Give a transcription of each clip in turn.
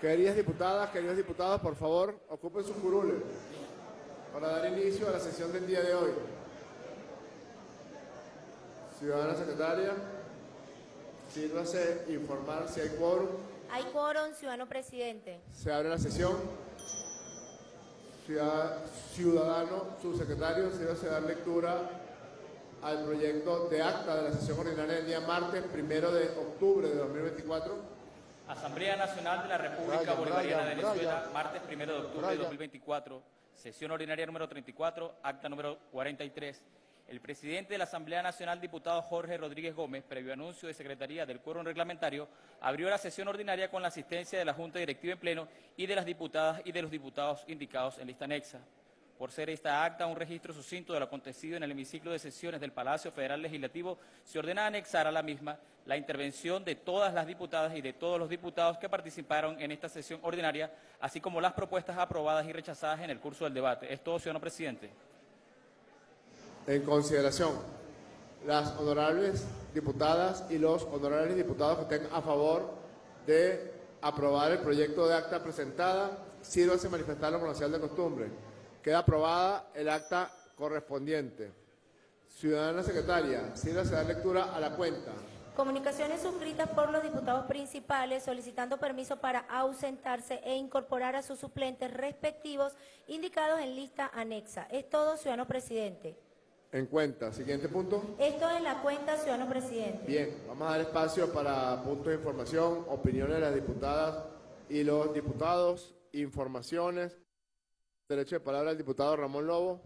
Queridas diputadas, queridos diputados, por favor, ocupen sus curules para dar inicio a la sesión del día de hoy. Ciudadana secretaria, sírvase informar si hay quórum. Hay quórum, ciudadano presidente. Se abre la sesión. Ciudad- Ciudadano, subsecretario, sírvase dar lectura al proyecto de acta de la sesión ordinaria del día martes, primero de octubre de 2024. Asamblea Nacional de la República Brian, Bolivariana de Venezuela, Brian. martes 1 de octubre de Brian. 2024, sesión ordinaria número 34, acta número 43. El presidente de la Asamblea Nacional, diputado Jorge Rodríguez Gómez, previo anuncio de Secretaría del Quórum Reglamentario, abrió la sesión ordinaria con la asistencia de la Junta Directiva en pleno y de las diputadas y de los diputados indicados en lista anexa. Por ser esta acta un registro sucinto de lo acontecido en el hemiciclo de sesiones del Palacio Federal Legislativo, se ordena anexar a la misma la intervención de todas las diputadas y de todos los diputados que participaron en esta sesión ordinaria, así como las propuestas aprobadas y rechazadas en el curso del debate. Es todo, señor presidente. En consideración, las honorables diputadas y los honorables diputados que estén a favor de aprobar el proyecto de acta presentada, sírvanse con la señal de costumbre. Queda aprobada el acta correspondiente. Ciudadana secretaria, sírvase dar lectura a la cuenta. Comunicaciones suscritas por los diputados principales solicitando permiso para ausentarse e incorporar a sus suplentes respectivos indicados en lista anexa. Es todo, ciudadano presidente. En cuenta. Siguiente punto. Esto es la cuenta, ciudadano presidente. Bien, vamos a dar espacio para puntos de información, opiniones de las diputadas y los diputados, informaciones. Derecho de palabra al diputado Ramón Lobo.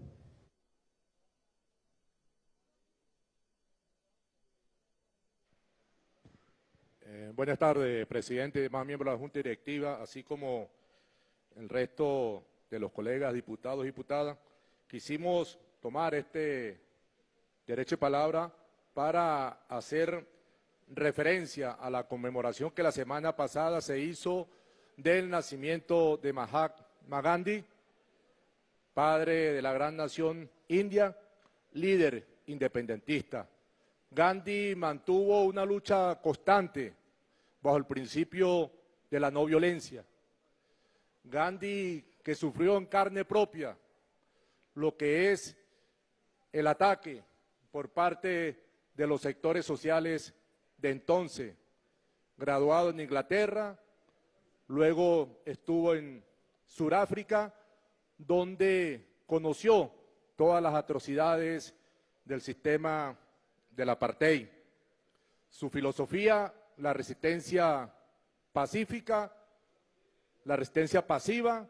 Eh, buenas tardes, presidente demás miembros de la Junta Directiva, así como el resto de los colegas diputados y diputadas. Quisimos tomar este derecho de palabra para hacer referencia a la conmemoración que la semana pasada se hizo del nacimiento de Mahatma Gandhi, padre de la gran nación india, líder independentista. Gandhi mantuvo una lucha constante bajo el principio de la no violencia. Gandhi que sufrió en carne propia lo que es el ataque por parte de los sectores sociales de entonces, graduado en Inglaterra, luego estuvo en Sudáfrica, donde conoció todas las atrocidades del sistema del apartheid. Su filosofía, la resistencia pacífica, la resistencia pasiva,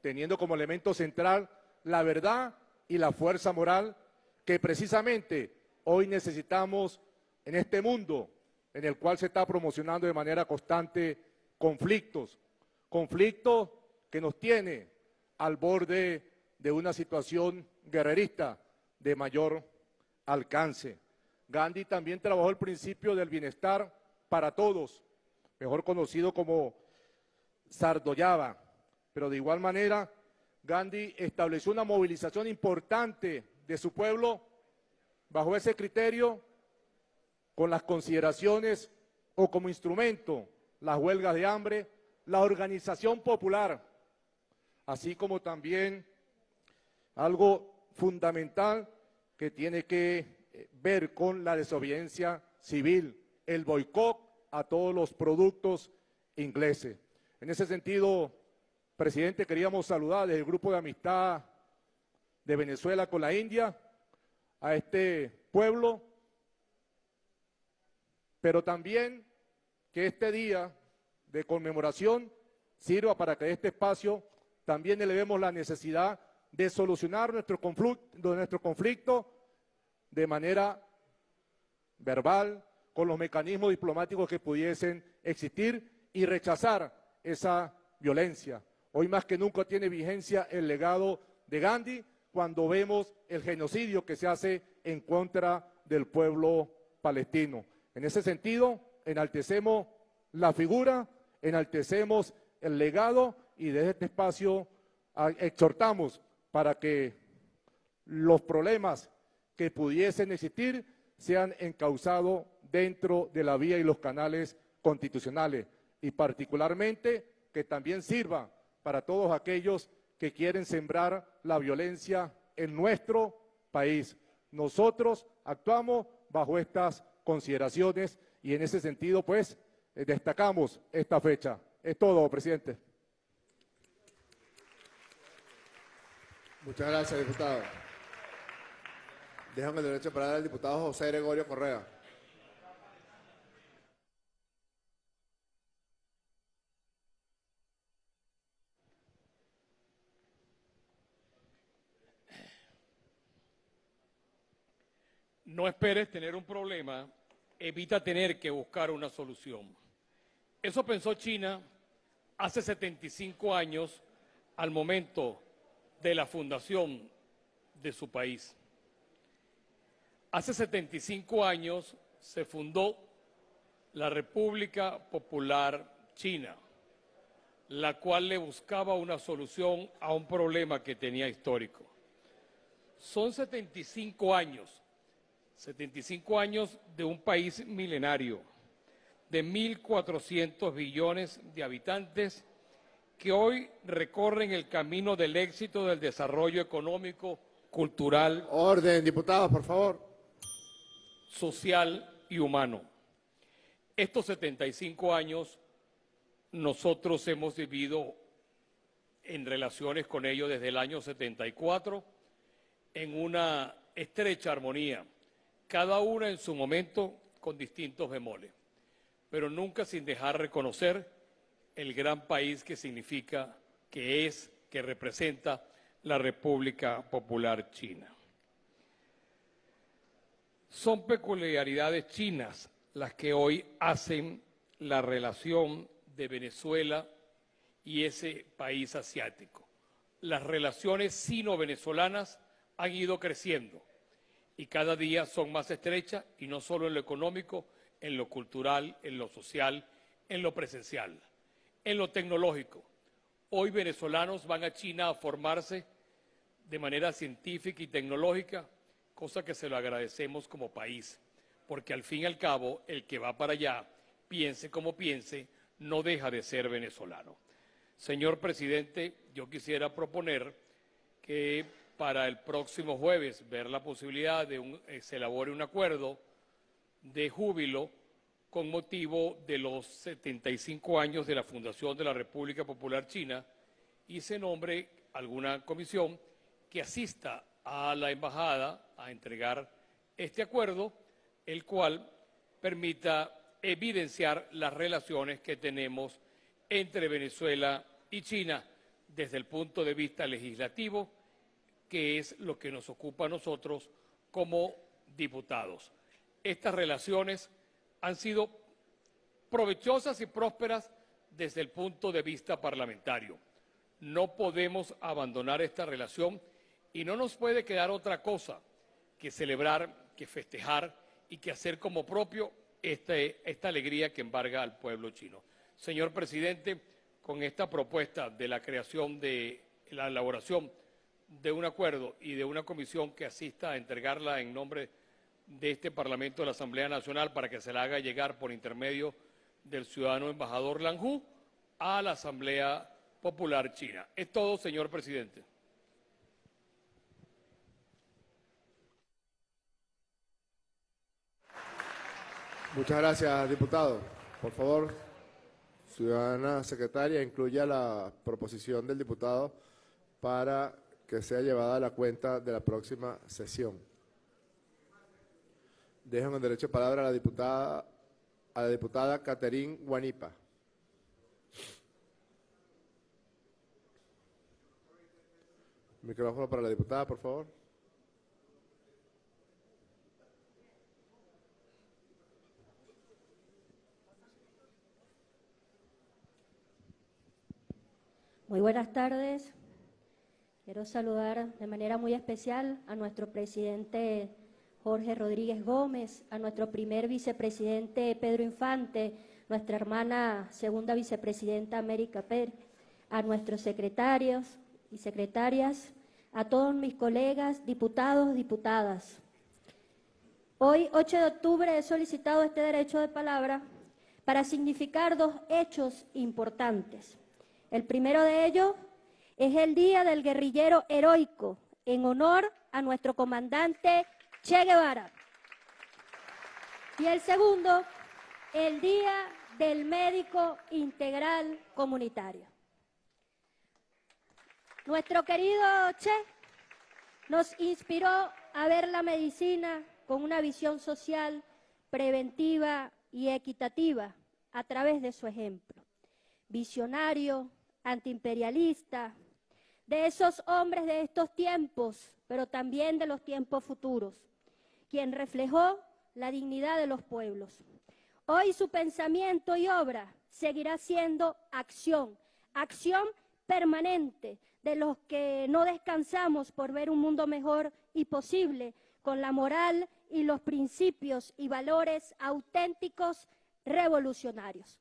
teniendo como elemento central la verdad y la fuerza moral que precisamente hoy necesitamos en este mundo en el cual se está promocionando de manera constante conflictos, conflictos que nos tiene al borde de una situación guerrerista de mayor alcance. Gandhi también trabajó el principio del bienestar para todos, mejor conocido como Sardoyaba, pero de igual manera Gandhi estableció una movilización importante de su pueblo bajo ese criterio con las consideraciones o como instrumento las huelgas de hambre, la organización popular, así como también algo fundamental que tiene que eh, ver con la desobediencia civil, el boicot a todos los productos ingleses. En ese sentido, presidente, queríamos saludar desde el grupo de amistad de Venezuela con la India a este pueblo, pero también que este día de conmemoración sirva para que este espacio también elevemos la necesidad de solucionar nuestro conflicto, nuestro conflicto de manera verbal, con los mecanismos diplomáticos que pudiesen existir y rechazar esa violencia. Hoy más que nunca tiene vigencia el legado de Gandhi cuando vemos el genocidio que se hace en contra del pueblo palestino. En ese sentido, enaltecemos la figura, enaltecemos el legado y desde este espacio exhortamos para que los problemas que pudiesen existir sean encausados dentro de la vía y los canales constitucionales y particularmente que también sirva para todos aquellos que quieren sembrar la violencia en nuestro país. Nosotros actuamos bajo estas consideraciones y en ese sentido, pues, eh, destacamos esta fecha. Es todo, presidente. Muchas gracias, diputado. Dejan el derecho para dar al diputado José Gregorio Correa. No esperes tener un problema, evita tener que buscar una solución. Eso pensó China hace 75 años al momento de la fundación de su país. Hace 75 años se fundó la República Popular China, la cual le buscaba una solución a un problema que tenía histórico. Son 75 años 75 años de un país milenario, de 1.400 billones de habitantes que hoy recorren el camino del éxito del desarrollo económico, cultural. Orden, diputados, por favor. Social y humano. Estos 75 años nosotros hemos vivido en relaciones con ellos desde el año 74 en una estrecha armonía cada una en su momento con distintos bemoles, pero nunca sin dejar reconocer el gran país que significa, que es, que representa la República Popular China. Son peculiaridades chinas las que hoy hacen la relación de Venezuela y ese país asiático. Las relaciones sino-venezolanas han ido creciendo y cada día son más estrechas y no solo en lo económico, en lo cultural, en lo social, en lo presencial, en lo tecnológico. Hoy venezolanos van a China a formarse de manera científica y tecnológica, cosa que se lo agradecemos como país, porque al fin y al cabo el que va para allá, piense como piense, no deja de ser venezolano. Señor presidente, yo quisiera proponer que para el próximo jueves ver la posibilidad de que eh, se elabore un acuerdo de júbilo con motivo de los 75 años de la fundación de la República Popular China y se nombre alguna comisión que asista a la embajada a entregar este acuerdo, el cual permita evidenciar las relaciones que tenemos entre Venezuela y China desde el punto de vista legislativo, que es lo que nos ocupa a nosotros como diputados. Estas relaciones han sido provechosas y prósperas desde el punto de vista parlamentario. No podemos abandonar esta relación y no nos puede quedar otra cosa que celebrar, que festejar y que hacer como propio este, esta alegría que embarga al pueblo chino. Señor presidente, con esta propuesta de la creación de la elaboración de un acuerdo y de una comisión que asista a entregarla en nombre de este Parlamento de la Asamblea Nacional para que se la haga llegar por intermedio del ciudadano embajador Lanjú a la Asamblea Popular China. Es todo, señor presidente. Muchas gracias, diputado. Por favor, ciudadana secretaria, incluya la proposición del diputado para que sea llevada a la cuenta de la próxima sesión. Dejo en derecho de palabra a la diputada, a la diputada Caterín Guanipa. Micrófono para la diputada, por favor. Muy buenas tardes. Quiero saludar de manera muy especial a nuestro presidente Jorge Rodríguez Gómez, a nuestro primer vicepresidente Pedro Infante, nuestra hermana segunda vicepresidenta América Pérez, a nuestros secretarios y secretarias, a todos mis colegas, diputados, diputadas. Hoy, 8 de octubre, he solicitado este derecho de palabra para significar dos hechos importantes. El primero de ellos es el Día del Guerrillero Heroico, en honor a nuestro comandante Che Guevara. Y el segundo, el Día del Médico Integral Comunitario. Nuestro querido Che nos inspiró a ver la medicina con una visión social preventiva y equitativa a través de su ejemplo. Visionario, antiimperialista, de esos hombres de estos tiempos, pero también de los tiempos futuros, quien reflejó la dignidad de los pueblos. Hoy su pensamiento y obra seguirá siendo acción, acción permanente de los que no descansamos por ver un mundo mejor y posible con la moral y los principios y valores auténticos revolucionarios.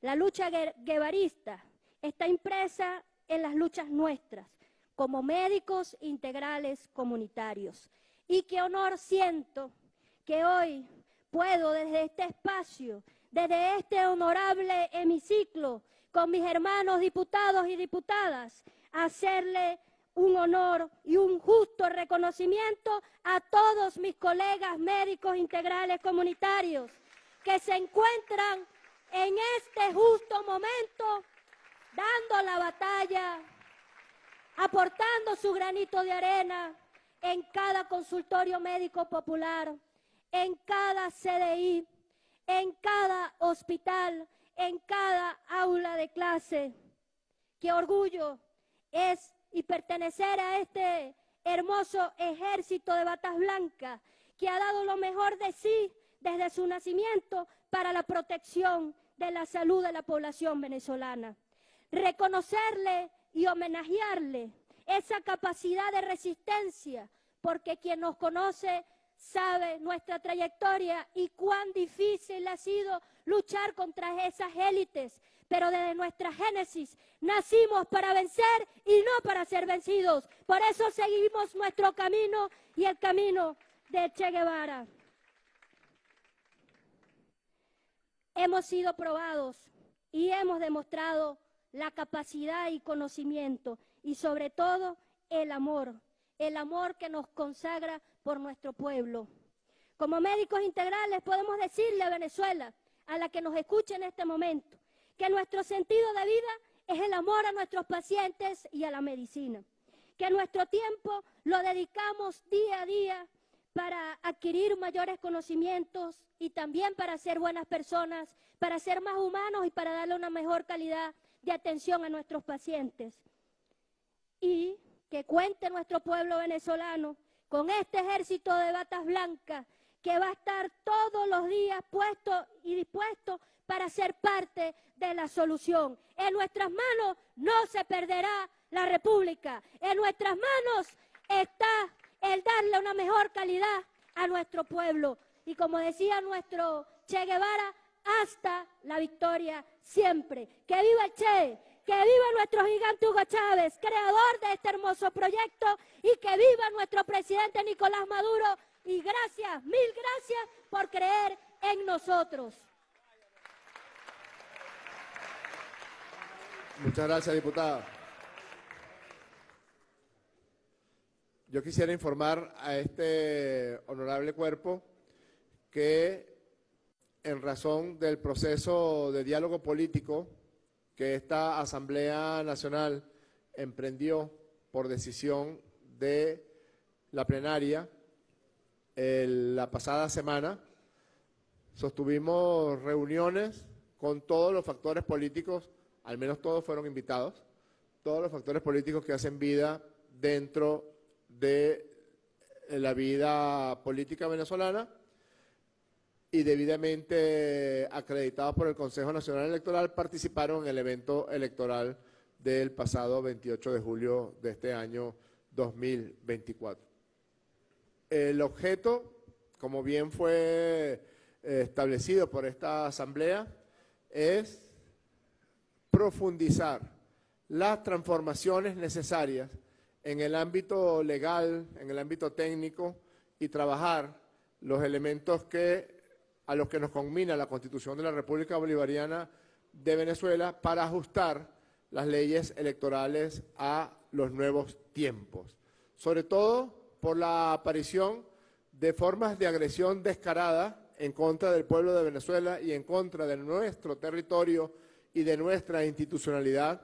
La lucha guevarista está impresa en las luchas nuestras como médicos integrales comunitarios. Y qué honor siento que hoy puedo desde este espacio, desde este honorable hemiciclo, con mis hermanos diputados y diputadas, hacerle un honor y un justo reconocimiento a todos mis colegas médicos integrales comunitarios que se encuentran en este justo momento dando la batalla, aportando su granito de arena en cada consultorio médico popular, en cada CDI, en cada hospital, en cada aula de clase. Qué orgullo es y pertenecer a este hermoso ejército de batas blancas que ha dado lo mejor de sí desde su nacimiento para la protección de la salud de la población venezolana. Reconocerle y homenajearle esa capacidad de resistencia, porque quien nos conoce sabe nuestra trayectoria y cuán difícil ha sido luchar contra esas élites. Pero desde nuestra génesis nacimos para vencer y no para ser vencidos. Por eso seguimos nuestro camino y el camino de Che Guevara. Hemos sido probados y hemos demostrado la capacidad y conocimiento y sobre todo el amor, el amor que nos consagra por nuestro pueblo. Como médicos integrales podemos decirle a Venezuela, a la que nos escuche en este momento, que nuestro sentido de vida es el amor a nuestros pacientes y a la medicina, que nuestro tiempo lo dedicamos día a día para adquirir mayores conocimientos y también para ser buenas personas, para ser más humanos y para darle una mejor calidad de atención a nuestros pacientes. Y que cuente nuestro pueblo venezolano con este ejército de batas blancas que va a estar todos los días puesto y dispuesto para ser parte de la solución. En nuestras manos no se perderá la República. En nuestras manos está el darle una mejor calidad a nuestro pueblo. Y como decía nuestro Che Guevara, hasta la victoria siempre. Que viva el Che, que viva nuestro gigante Hugo Chávez, creador de este hermoso proyecto, y que viva nuestro presidente Nicolás Maduro. Y gracias, mil gracias por creer en nosotros. Muchas gracias, diputada. Yo quisiera informar a este honorable cuerpo que en razón del proceso de diálogo político que esta Asamblea Nacional emprendió por decisión de la plenaria la pasada semana, sostuvimos reuniones con todos los factores políticos, al menos todos fueron invitados, todos los factores políticos que hacen vida dentro de la vida política venezolana y debidamente acreditados por el Consejo Nacional Electoral participaron en el evento electoral del pasado 28 de julio de este año 2024. El objeto, como bien fue eh, establecido por esta asamblea, es profundizar las transformaciones necesarias en el ámbito legal, en el ámbito técnico y trabajar los elementos que a los que nos combina la Constitución de la República Bolivariana de Venezuela para ajustar las leyes electorales a los nuevos tiempos, sobre todo por la aparición de formas de agresión descarada en contra del pueblo de Venezuela y en contra de nuestro territorio y de nuestra institucionalidad,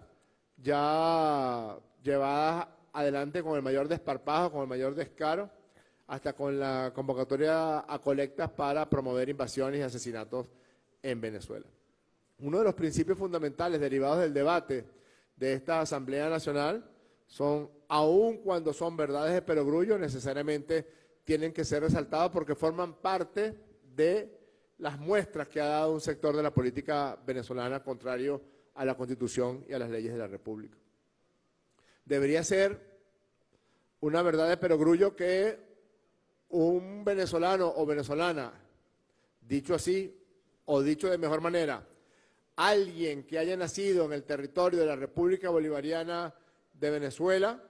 ya llevadas adelante con el mayor desparpajo, con el mayor descaro, hasta con la convocatoria a colectas para promover invasiones y asesinatos en Venezuela. Uno de los principios fundamentales derivados del debate de esta Asamblea Nacional son, aun cuando son verdades de perogrullo, necesariamente tienen que ser resaltados porque forman parte de las muestras que ha dado un sector de la política venezolana contrario a la Constitución y a las leyes de la República. Debería ser una verdad de perogrullo que un venezolano o venezolana, dicho así o dicho de mejor manera, alguien que haya nacido en el territorio de la República Bolivariana de Venezuela,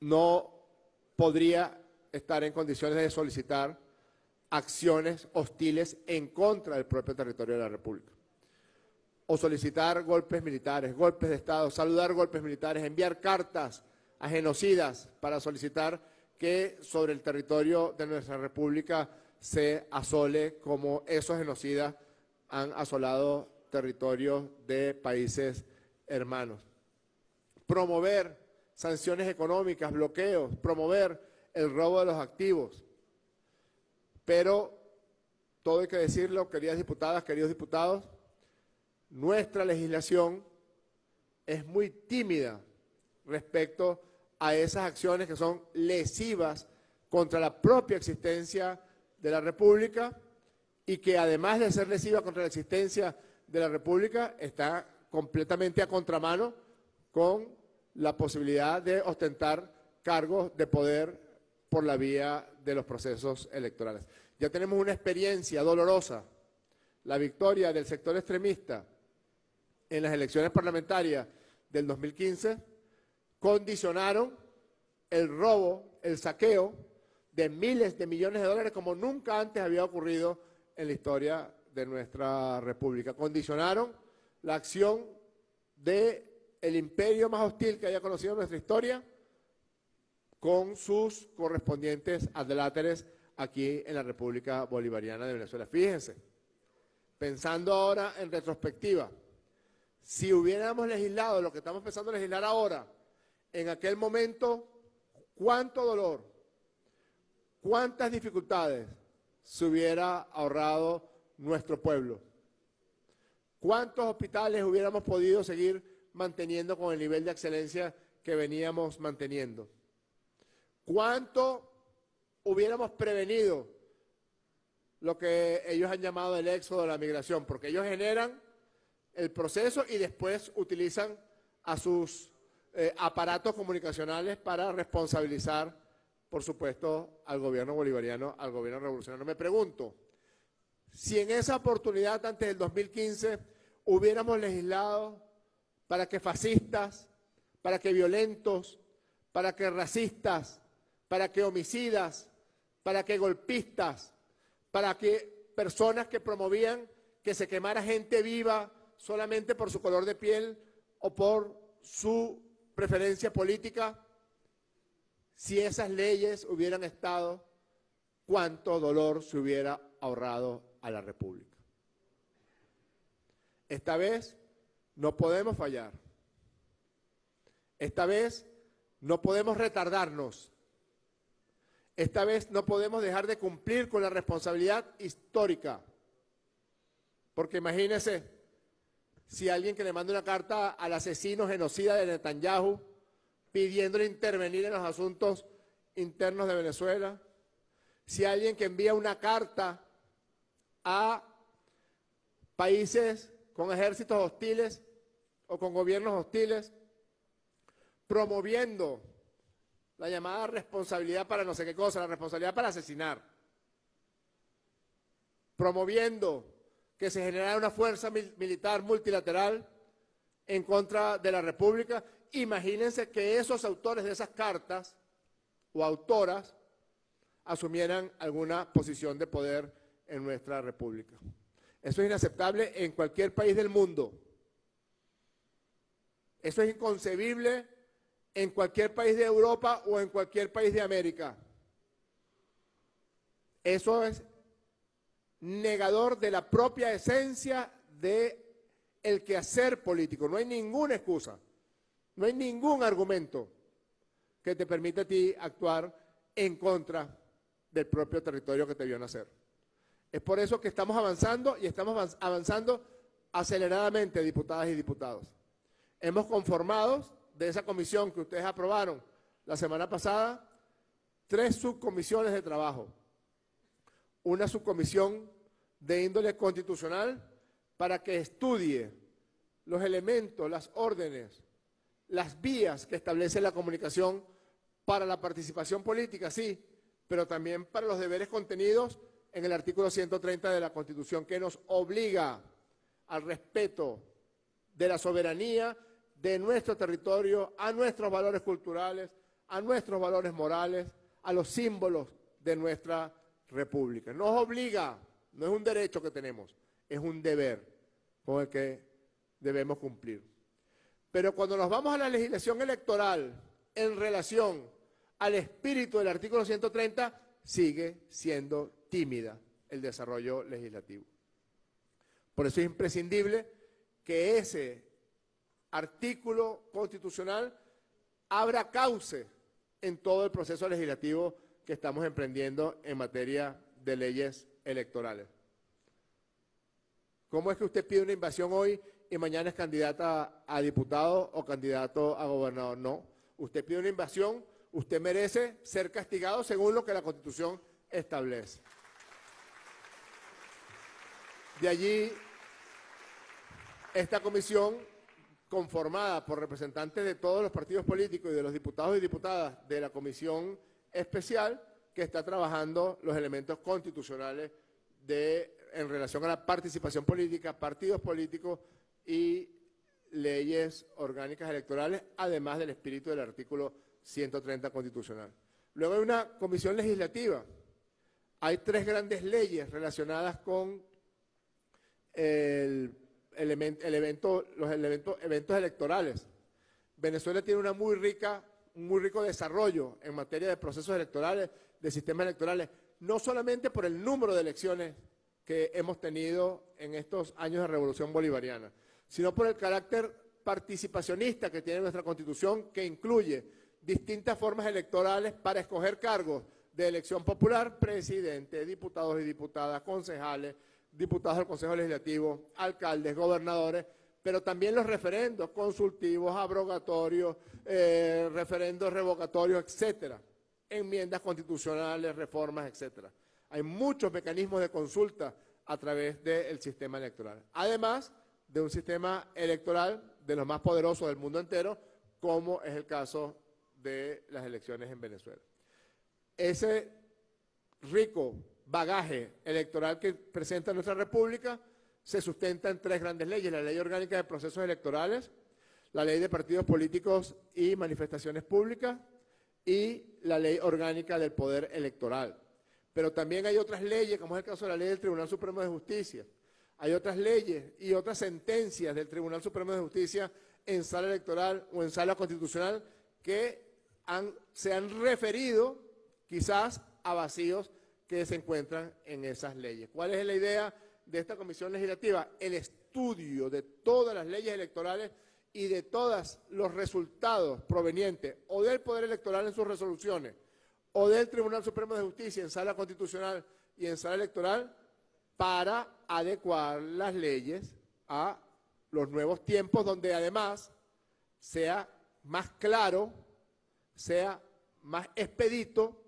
no podría estar en condiciones de solicitar acciones hostiles en contra del propio territorio de la República. O solicitar golpes militares, golpes de Estado, saludar golpes militares, enviar cartas a genocidas para solicitar que sobre el territorio de nuestra República se asole como esos genocidas han asolado territorios de países hermanos. Promover sanciones económicas, bloqueos, promover el robo de los activos, pero todo hay que decirlo, queridas diputadas, queridos diputados, nuestra legislación es muy tímida respecto a esas acciones que son lesivas contra la propia existencia de la República y que además de ser lesiva contra la existencia de la República, está completamente a contramano con la posibilidad de ostentar cargos de poder por la vía de los procesos electorales. Ya tenemos una experiencia dolorosa, la victoria del sector extremista en las elecciones parlamentarias del 2015, condicionaron el robo, el saqueo de miles de millones de dólares como nunca antes había ocurrido en la historia de nuestra república. Condicionaron la acción del el imperio más hostil que haya conocido nuestra historia con sus correspondientes adláteres aquí en la República Bolivariana de Venezuela. Fíjense, pensando ahora en retrospectiva, si hubiéramos legislado lo que estamos pensando legislar ahora, en aquel momento, ¿cuánto dolor, cuántas dificultades se hubiera ahorrado nuestro pueblo? ¿Cuántos hospitales hubiéramos podido seguir manteniendo con el nivel de excelencia que veníamos manteniendo? ¿Cuánto hubiéramos prevenido lo que ellos han llamado el éxodo de la migración? Porque ellos generan el proceso y después utilizan a sus eh, aparatos comunicacionales para responsabilizar, por supuesto, al gobierno bolivariano, al gobierno revolucionario. Me pregunto, si en esa oportunidad antes del 2015 hubiéramos legislado para que fascistas, para que violentos, para que racistas, para que homicidas, para que golpistas, para que personas que promovían que se quemara gente viva solamente por su color de piel o por su preferencia política, si esas leyes hubieran estado, cuánto dolor se hubiera ahorrado a la República. Esta vez no podemos fallar. Esta vez no podemos retardarnos. Esta vez no podemos dejar de cumplir con la responsabilidad histórica. Porque imagínense, si alguien que le manda una carta al asesino genocida de Netanyahu pidiéndole intervenir en los asuntos internos de Venezuela, si alguien que envía una carta a países con ejércitos hostiles o con gobiernos hostiles, promoviendo la llamada responsabilidad para no sé qué cosa, la responsabilidad para asesinar, promoviendo que se generara una fuerza militar multilateral en contra de la República. Imagínense que esos autores de esas cartas o autoras asumieran alguna posición de poder en nuestra República. Eso es inaceptable en cualquier país del mundo. Eso es inconcebible en cualquier país de Europa o en cualquier país de América. Eso es negador de la propia esencia de el quehacer político. No hay ninguna excusa, no hay ningún argumento que te permita ti actuar en contra del propio territorio que te vio nacer. Es por eso que estamos avanzando y estamos avanzando aceleradamente, diputadas y diputados. Hemos conformado de esa comisión que ustedes aprobaron la semana pasada tres subcomisiones de trabajo. Una subcomisión de índole constitucional para que estudie los elementos, las órdenes, las vías que establece la comunicación para la participación política, sí, pero también para los deberes contenidos en el artículo 130 de la Constitución que nos obliga al respeto de la soberanía de nuestro territorio, a nuestros valores culturales, a nuestros valores morales, a los símbolos de nuestra república. Nos obliga, no es un derecho que tenemos, es un deber con el que debemos cumplir. Pero cuando nos vamos a la legislación electoral en relación al espíritu del artículo 130, sigue siendo tímida el desarrollo legislativo. Por eso es imprescindible que ese artículo constitucional abra cauce en todo el proceso legislativo que estamos emprendiendo en materia de leyes electorales. ¿Cómo es que usted pide una invasión hoy y mañana es candidata a diputado o candidato a gobernador? No. Usted pide una invasión, usted merece ser castigado según lo que la Constitución establece. De allí, esta comisión, conformada por representantes de todos los partidos políticos y de los diputados y diputadas de la comisión especial, que está trabajando los elementos constitucionales de, en relación a la participación política, partidos políticos y leyes orgánicas electorales, además del espíritu del artículo 130 constitucional. Luego hay una comisión legislativa. Hay tres grandes leyes relacionadas con el, evento, los eventos electorales. Venezuela tiene una muy rica, un muy rico desarrollo en materia de procesos electorales, de sistemas electorales, no solamente por el número de elecciones que hemos tenido en estos años de revolución bolivariana, sino por el carácter participacionista que tiene nuestra Constitución, que incluye distintas formas electorales para escoger cargos de elección popular, presidente, diputados y diputadas, concejales, diputados del Consejo Legislativo, alcaldes, gobernadores, pero también los referendos consultivos, abrogatorios, eh, referendos revocatorios, etcétera, enmiendas constitucionales, reformas, etcétera. Hay muchos mecanismos de consulta a través del sistema electoral. Además de un sistema electoral de los más poderosos del mundo entero, como es el caso de las elecciones en Venezuela. Ese rico bagaje electoral que presenta nuestra República se sustenta en tres grandes leyes, la Ley Orgánica de Procesos Electorales, la Ley de Partidos Políticos y Manifestaciones Públicas y la Ley Orgánica del Poder Electoral. Pero también hay otras leyes, como es el caso de la Ley del Tribunal Supremo de Justicia. Hay otras leyes y otras sentencias del Tribunal Supremo de Justicia en sala electoral o en sala constitucional que se han referido quizás a vacíos que se encuentran en esas leyes. ¿Cuál es la idea de esta comisión legislativa? El estudio de todas las leyes electorales y de todos los resultados provenientes o del Poder Electoral en sus resoluciones o del Tribunal Supremo de Justicia en sala constitucional y en sala electoral para adecuar las leyes a los nuevos tiempos donde además sea más claro, sea más expedito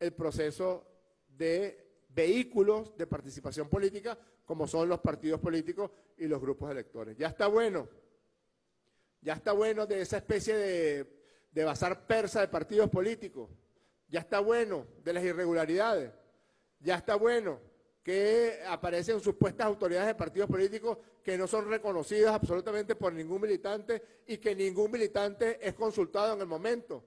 el proceso de vehículos de participación política como son los partidos políticos y los grupos electores. Ya está bueno, ya está bueno de esa especie de, de bazar persa de partidos políticos, ya está bueno de las irregularidades, ya está bueno que aparecen supuestas autoridades de partidos políticos que no son reconocidas absolutamente por ningún militante y que ningún militante es consultado en el momento.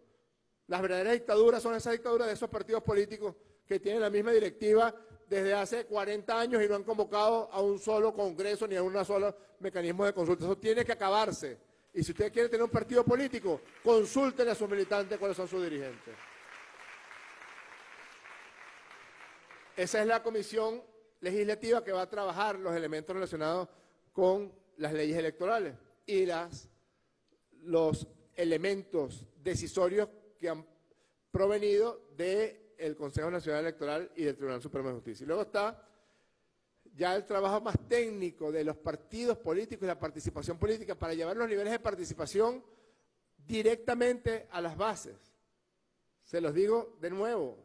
Las verdaderas dictaduras son esas dictaduras de esos partidos políticos que tienen la misma directiva desde hace 40 años y no han convocado a un solo congreso ni a un solo mecanismo de consulta. Eso tiene que acabarse. Y si usted quiere tener un partido político, consúltenle a sus militantes cuáles son sus dirigentes. Esa es la comisión legislativa que va a trabajar los elementos relacionados con las leyes electorales y las, los elementos decisorios que han provenido del Consejo Nacional Electoral y del Tribunal Supremo de Justicia. Y luego está ya el trabajo más técnico de los partidos políticos y la participación política para llevar los niveles de participación directamente a las bases. Se los digo de nuevo,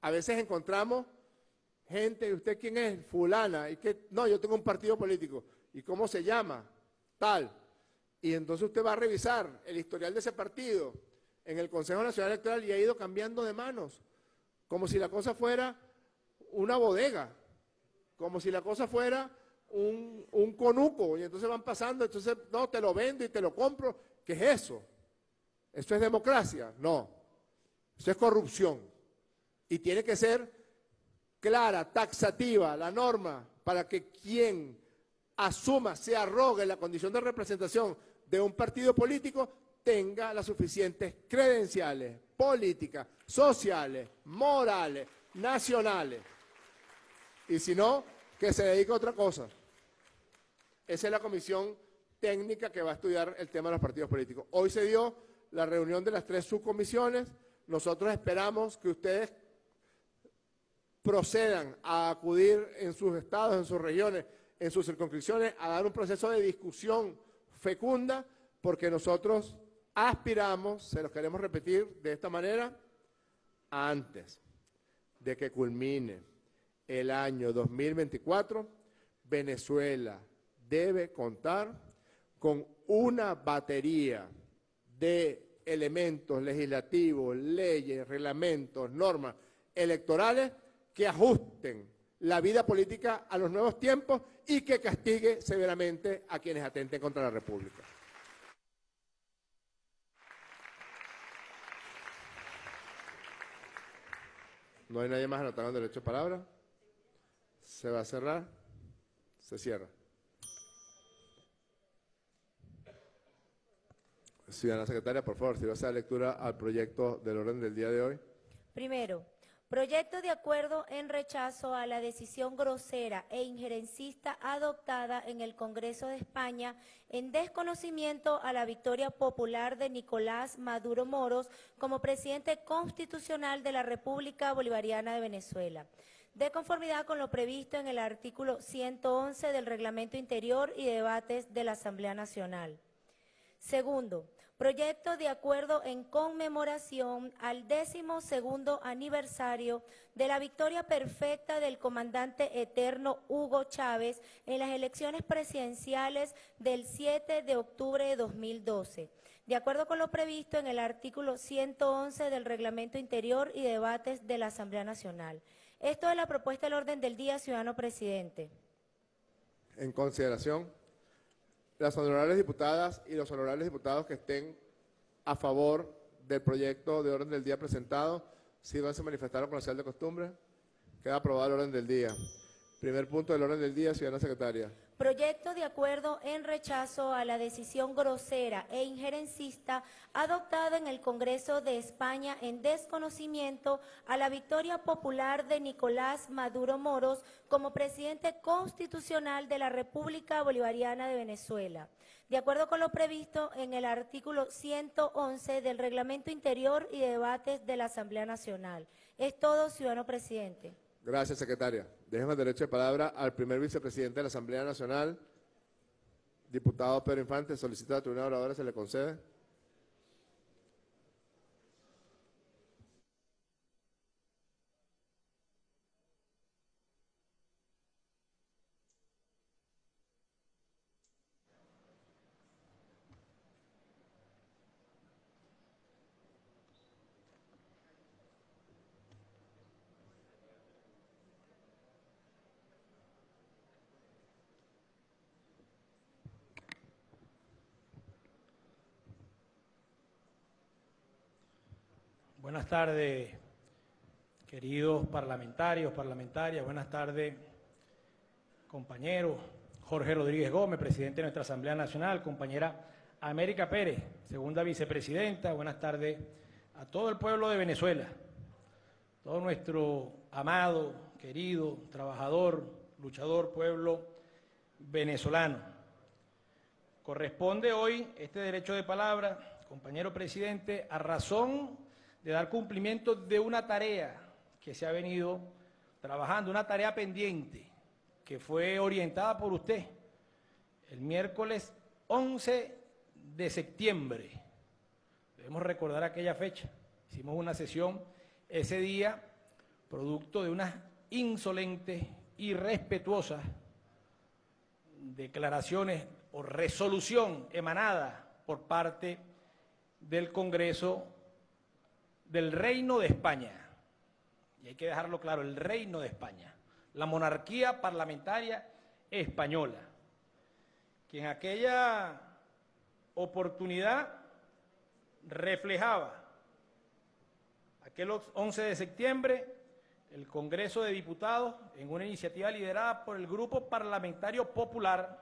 a veces encontramos gente, ¿usted quién es? Fulana, y que no, yo tengo un partido político. ¿Y cómo se llama? Tal. Y entonces usted va a revisar el historial de ese partido en el Consejo Nacional Electoral y ha ido cambiando de manos, como si la cosa fuera una bodega como si la cosa fuera un, un conuco, y entonces van pasando, entonces, no, te lo vendo y te lo compro. ¿Qué es eso? ¿Esto es democracia? No. Eso es corrupción. Y tiene que ser clara, taxativa, la norma, para que quien asuma, se arrogue la condición de representación de un partido político, tenga las suficientes credenciales políticas, sociales, morales, nacionales y si no, que se dedique a otra cosa. Esa es la comisión técnica que va a estudiar el tema de los partidos políticos. Hoy se dio la reunión de las tres subcomisiones. Nosotros esperamos que ustedes procedan a acudir en sus estados, en sus regiones, en sus circunscripciones, a dar un proceso de discusión fecunda, porque nosotros aspiramos, se los queremos repetir de esta manera, antes de que culmine el año 2024, Venezuela debe contar con una batería de elementos legislativos, leyes, reglamentos, normas electorales que ajusten la vida política a los nuevos tiempos y que castigue severamente a quienes atenten contra la República. ¿No hay nadie más anotado en derecho de palabra? Se va a cerrar. Se cierra. Ciudadana secretaria, por favor, si va a hacer lectura al proyecto del orden del día de hoy. Primero, proyecto de acuerdo en rechazo a la decisión grosera e injerencista adoptada en el Congreso de España en desconocimiento a la victoria popular de Nicolás Maduro Moros como presidente constitucional de la República Bolivariana de Venezuela de conformidad con lo previsto en el artículo 111 del Reglamento Interior y Debates de la Asamblea Nacional. Segundo, proyecto de acuerdo en conmemoración al décimo segundo aniversario de la victoria perfecta del comandante eterno Hugo Chávez en las elecciones presidenciales del 7 de octubre de 2012. De acuerdo con lo previsto en el artículo 111 del Reglamento Interior y Debates de la Asamblea Nacional. Esto es la propuesta del orden del día, ciudadano presidente. En consideración, las honorables diputadas y los honorables diputados que estén a favor del proyecto de orden del día presentado, se manifestaron con la señal de costumbre. Queda aprobado el orden del día. Primer punto del orden del día, ciudadana secretaria. Proyecto de acuerdo en rechazo a la decisión grosera e injerencista adoptada en el Congreso de España en desconocimiento a la victoria popular de Nicolás Maduro Moros como presidente constitucional de la República Bolivariana de Venezuela. De acuerdo con lo previsto en el artículo 111 del Reglamento Interior y Debates de la Asamblea Nacional. Es todo, ciudadano presidente. Gracias, secretaria. Déjeme el derecho de palabra al primer vicepresidente de la Asamblea Nacional, diputado Pedro Infante. Solicita la tribuna oradora, se le concede. Buenas tardes, queridos parlamentarios, parlamentarias. Buenas tardes, compañero Jorge Rodríguez Gómez, presidente de nuestra Asamblea Nacional, compañera América Pérez, segunda vicepresidenta. Buenas tardes a todo el pueblo de Venezuela, todo nuestro amado, querido, trabajador, luchador pueblo venezolano. Corresponde hoy este derecho de palabra, compañero presidente, a razón de dar cumplimiento de una tarea que se ha venido trabajando, una tarea pendiente que fue orientada por usted el miércoles 11 de septiembre. Debemos recordar aquella fecha. Hicimos una sesión ese día, producto de unas insolentes, irrespetuosas declaraciones o resolución emanada por parte del Congreso del Reino de España. Y hay que dejarlo claro, el Reino de España, la monarquía parlamentaria española, que en aquella oportunidad reflejaba aquel 11 de septiembre el Congreso de Diputados en una iniciativa liderada por el Grupo Parlamentario Popular,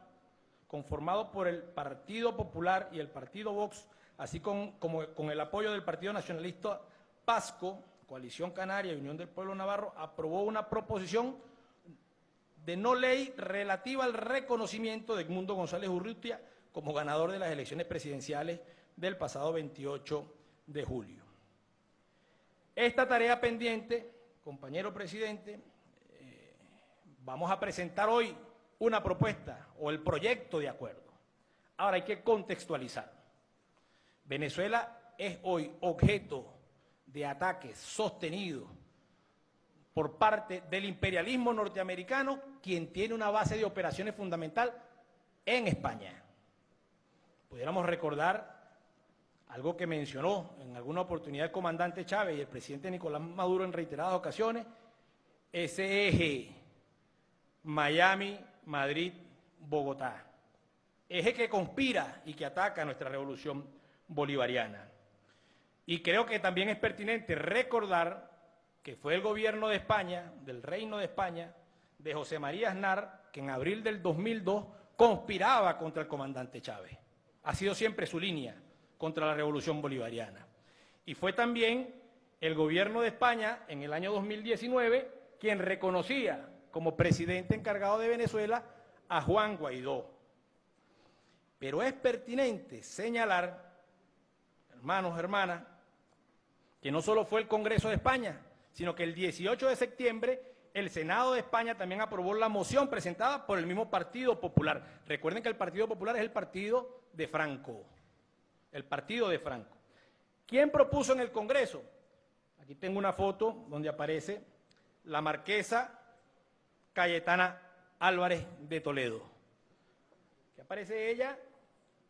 conformado por el Partido Popular y el Partido Vox, así como con el apoyo del Partido Nacionalista Pasco, Coalición Canaria y Unión del Pueblo Navarro, aprobó una proposición de no ley relativa al reconocimiento de Edmundo González Urrutia como ganador de las elecciones presidenciales del pasado 28 de julio. Esta tarea pendiente, compañero presidente, eh, vamos a presentar hoy una propuesta o el proyecto de acuerdo. Ahora hay que contextualizar. Venezuela es hoy objeto de ataques sostenidos por parte del imperialismo norteamericano, quien tiene una base de operaciones fundamental en España pudiéramos recordar algo que mencionó en alguna oportunidad el comandante Chávez y el presidente Nicolás Maduro en reiteradas ocasiones, ese eje Miami, Madrid, Bogotá. Eje que conspira y que ataca nuestra revolución bolivariana. Y creo que también es pertinente recordar que fue el gobierno de España, del Reino de España, de José María Aznar, que en abril del 2002 conspiraba contra el comandante Chávez ha sido siempre su línea contra la revolución bolivariana. Y fue también el gobierno de España en el año 2019 quien reconocía como presidente encargado de Venezuela a Juan Guaidó. Pero es pertinente señalar, hermanos, hermanas, que no solo fue el Congreso de España, sino que el 18 de septiembre el Senado de España también aprobó la moción presentada por el mismo Partido Popular. Recuerden que el Partido Popular es el partido de Franco, el partido de Franco. ¿Quién propuso en el Congreso? Aquí tengo una foto donde aparece la marquesa Cayetana Álvarez de Toledo. Que aparece ella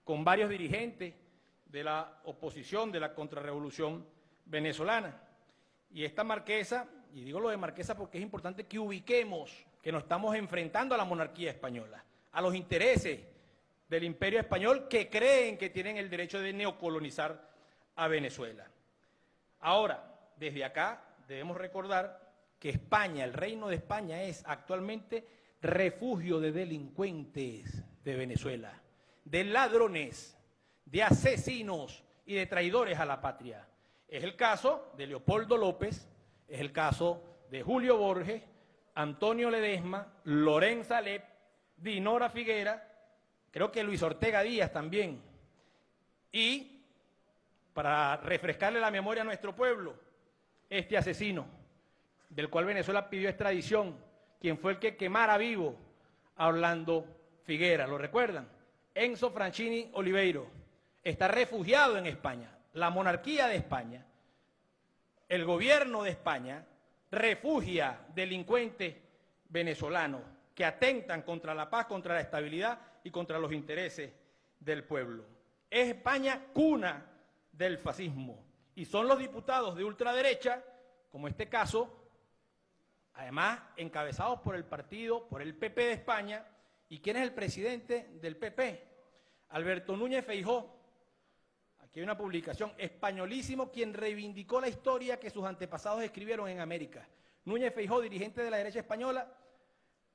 con varios dirigentes de la oposición, de la contrarrevolución venezolana. Y esta marquesa y digo lo de Marquesa porque es importante que ubiquemos que nos estamos enfrentando a la monarquía española, a los intereses del imperio español que creen que tienen el derecho de neocolonizar a Venezuela. Ahora, desde acá debemos recordar que España, el reino de España es actualmente refugio de delincuentes de Venezuela, de ladrones, de asesinos y de traidores a la patria. Es el caso de Leopoldo López, es el caso de Julio Borges, Antonio Ledesma, Lorenza Lep, Dinora Figuera, creo que Luis Ortega Díaz también. Y, para refrescarle la memoria a nuestro pueblo, este asesino, del cual Venezuela pidió extradición, quien fue el que quemara vivo a Orlando Figuera, ¿lo recuerdan? Enzo Franchini Oliveiro está refugiado en España. La monarquía de España el gobierno de España refugia delincuentes venezolanos que atentan contra la paz, contra la estabilidad y contra los intereses del pueblo. Es España cuna del fascismo y son los diputados de ultraderecha, como este caso, además encabezados por el partido, por el PP de España, ¿y quién es el presidente del PP? Alberto Núñez Feijó, que hay una publicación, españolísimo, quien reivindicó la historia que sus antepasados escribieron en América. Núñez Feijó, dirigente de la derecha española,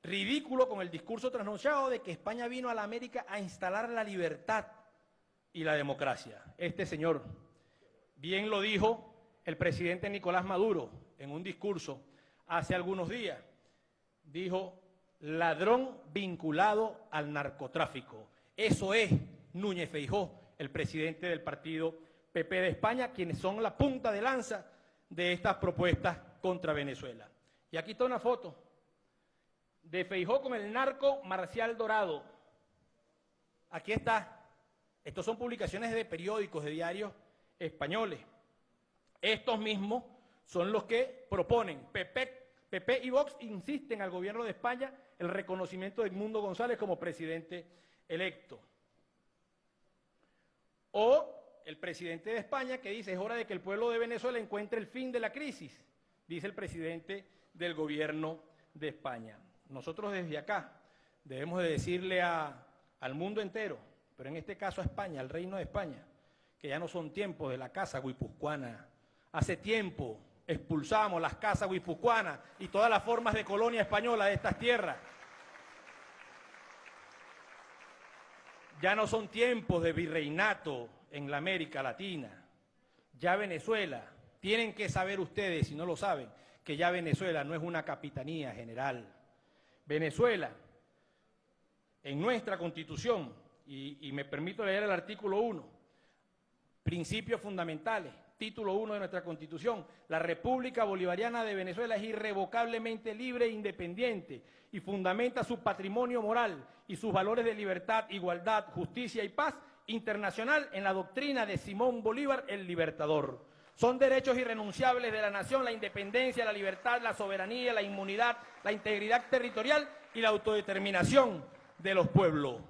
ridículo con el discurso trasnochado de que España vino a la América a instalar la libertad y la democracia. Este señor, bien lo dijo el presidente Nicolás Maduro en un discurso hace algunos días, dijo, ladrón vinculado al narcotráfico. Eso es Núñez Feijó, el presidente del partido PP de España, quienes son la punta de lanza de estas propuestas contra Venezuela. Y aquí está una foto de Feijó con el narco Marcial Dorado. Aquí está. Estos son publicaciones de periódicos, de diarios españoles. Estos mismos son los que proponen. PP, PP y Vox insisten al gobierno de España el reconocimiento de Edmundo González como presidente electo. O el presidente de España que dice es hora de que el pueblo de Venezuela encuentre el fin de la crisis, dice el presidente del gobierno de España. Nosotros desde acá debemos de decirle al mundo entero, pero en este caso a España, al reino de España, que ya no son tiempos de la casa guipuzcoana. Hace tiempo expulsamos las casas guipuzcoanas y todas las formas de colonia española de estas tierras. Ya no son tiempos de virreinato en la América Latina. Ya Venezuela, tienen que saber ustedes, si no lo saben, que ya Venezuela no es una capitanía general. Venezuela, en nuestra constitución, y, me permito leer el artículo 1, principios fundamentales, título 1 de nuestra Constitución, la República Bolivariana de Venezuela es irrevocablemente libre e independiente y fundamenta su patrimonio moral y sus valores de libertad, igualdad, justicia y paz internacional en la doctrina de Simón Bolívar, el libertador. Son derechos irrenunciables de la nación la independencia, la libertad, la soberanía, la inmunidad, la integridad territorial y la autodeterminación de los pueblos.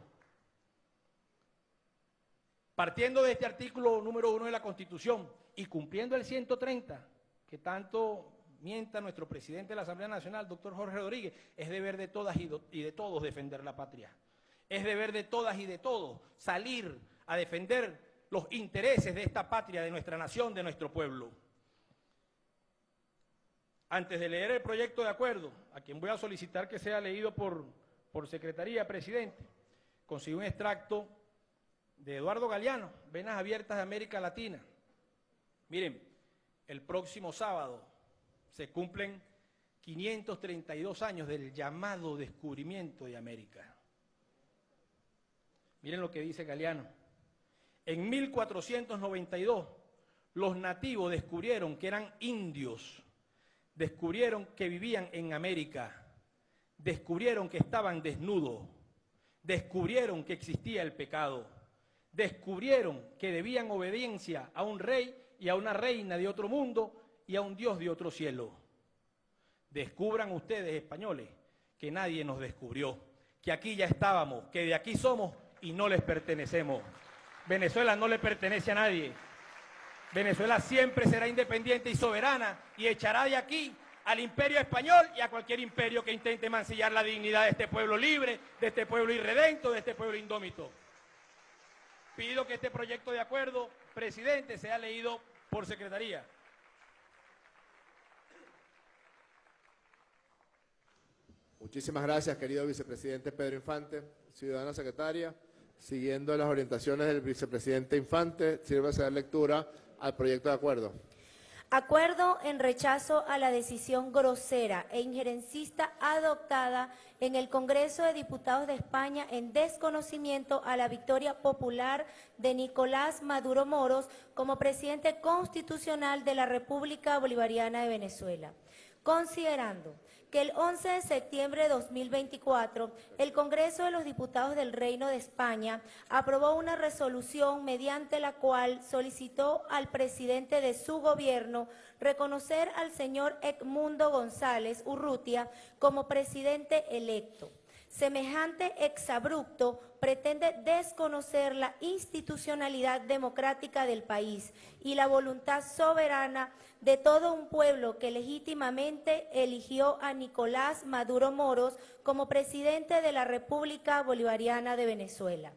Partiendo de este artículo número uno de la Constitución y cumpliendo el 130, que tanto mienta nuestro presidente de la Asamblea Nacional, doctor Jorge Rodríguez, es deber de todas y de todos defender la patria. Es deber de todas y de todos salir a defender los intereses de esta patria, de nuestra nación, de nuestro pueblo. Antes de leer el proyecto de acuerdo, a quien voy a solicitar que sea leído por, por Secretaría, Presidente, consigo un extracto de Eduardo Galeano, Venas Abiertas de América Latina. Miren, el próximo sábado se cumplen 532 años del llamado descubrimiento de América. Miren lo que dice Galeano. En 1492 los nativos descubrieron que eran indios, descubrieron que vivían en América, descubrieron que estaban desnudos, descubrieron que existía el pecado, descubrieron que debían obediencia a un rey y a una reina de otro mundo y a un Dios de otro cielo. Descubran ustedes, españoles, que nadie nos descubrió, que aquí ya estábamos, que de aquí somos y no les pertenecemos. Venezuela no le pertenece a nadie. Venezuela siempre será independiente y soberana y echará de aquí al imperio español y a cualquier imperio que intente mancillar la dignidad de este pueblo libre, de este pueblo irredento, de este pueblo indómito. Pido que este proyecto de acuerdo, presidente, sea leído por secretaría. Muchísimas gracias, querido vicepresidente Pedro Infante, ciudadana secretaria. Siguiendo las orientaciones del vicepresidente Infante, sirve a lectura al proyecto de acuerdo. Acuerdo en rechazo a la decisión grosera e injerencista adoptada en el Congreso de Diputados de España en desconocimiento a la victoria popular de Nicolás Maduro Moros como presidente constitucional de la República Bolivariana de Venezuela. Considerando que el 11 de septiembre de 2024 el Congreso de los Diputados del Reino de España aprobó una resolución mediante la cual solicitó al presidente de su gobierno reconocer al señor Edmundo González Urrutia como presidente electo. Semejante exabrupto pretende desconocer la institucionalidad democrática del país y la voluntad soberana de todo un pueblo que legítimamente eligió a Nicolás Maduro Moros como presidente de la República Bolivariana de Venezuela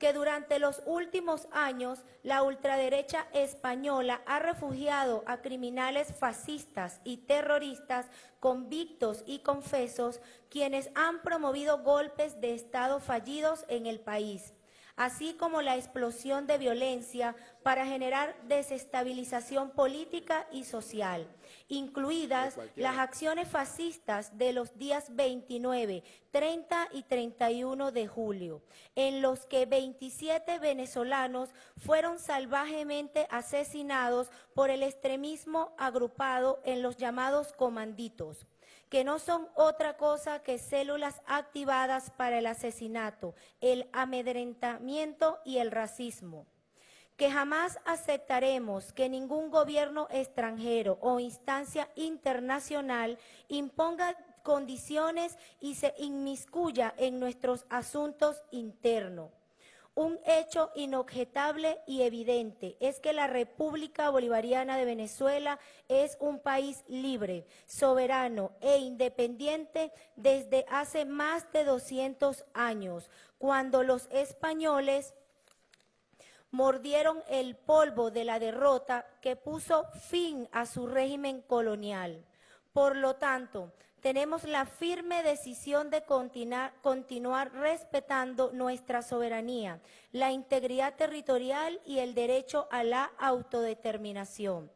que durante los últimos años la ultraderecha española ha refugiado a criminales fascistas y terroristas convictos y confesos, quienes han promovido golpes de Estado fallidos en el país así como la explosión de violencia para generar desestabilización política y social, incluidas las acciones fascistas de los días 29, 30 y 31 de julio, en los que 27 venezolanos fueron salvajemente asesinados por el extremismo agrupado en los llamados comanditos que no son otra cosa que células activadas para el asesinato, el amedrentamiento y el racismo que jamás aceptaremos que ningún gobierno extranjero o instancia internacional imponga condiciones y se inmiscuya en nuestros asuntos internos. Un hecho inobjetable y evidente es que la República Bolivariana de Venezuela es un país libre, soberano e independiente desde hace más de 200 años, cuando los españoles mordieron el polvo de la derrota que puso fin a su régimen colonial. Por lo tanto, tenemos la firme decisión de continuar, respetando nuestra soberanía, la integridad territorial y el derecho a la autodeterminación.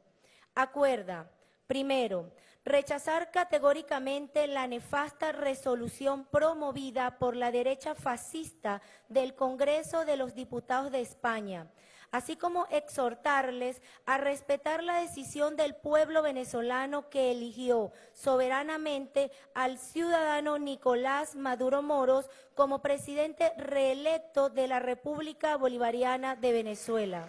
Acuerda, primero, rechazar categóricamente la nefasta resolución promovida por la derecha fascista del Congreso de los Diputados de España, así como exhortarles a respetar la decisión del pueblo venezolano que eligió soberanamente al ciudadano Nicolás Maduro Moros como presidente reelecto de la República Bolivariana de Venezuela.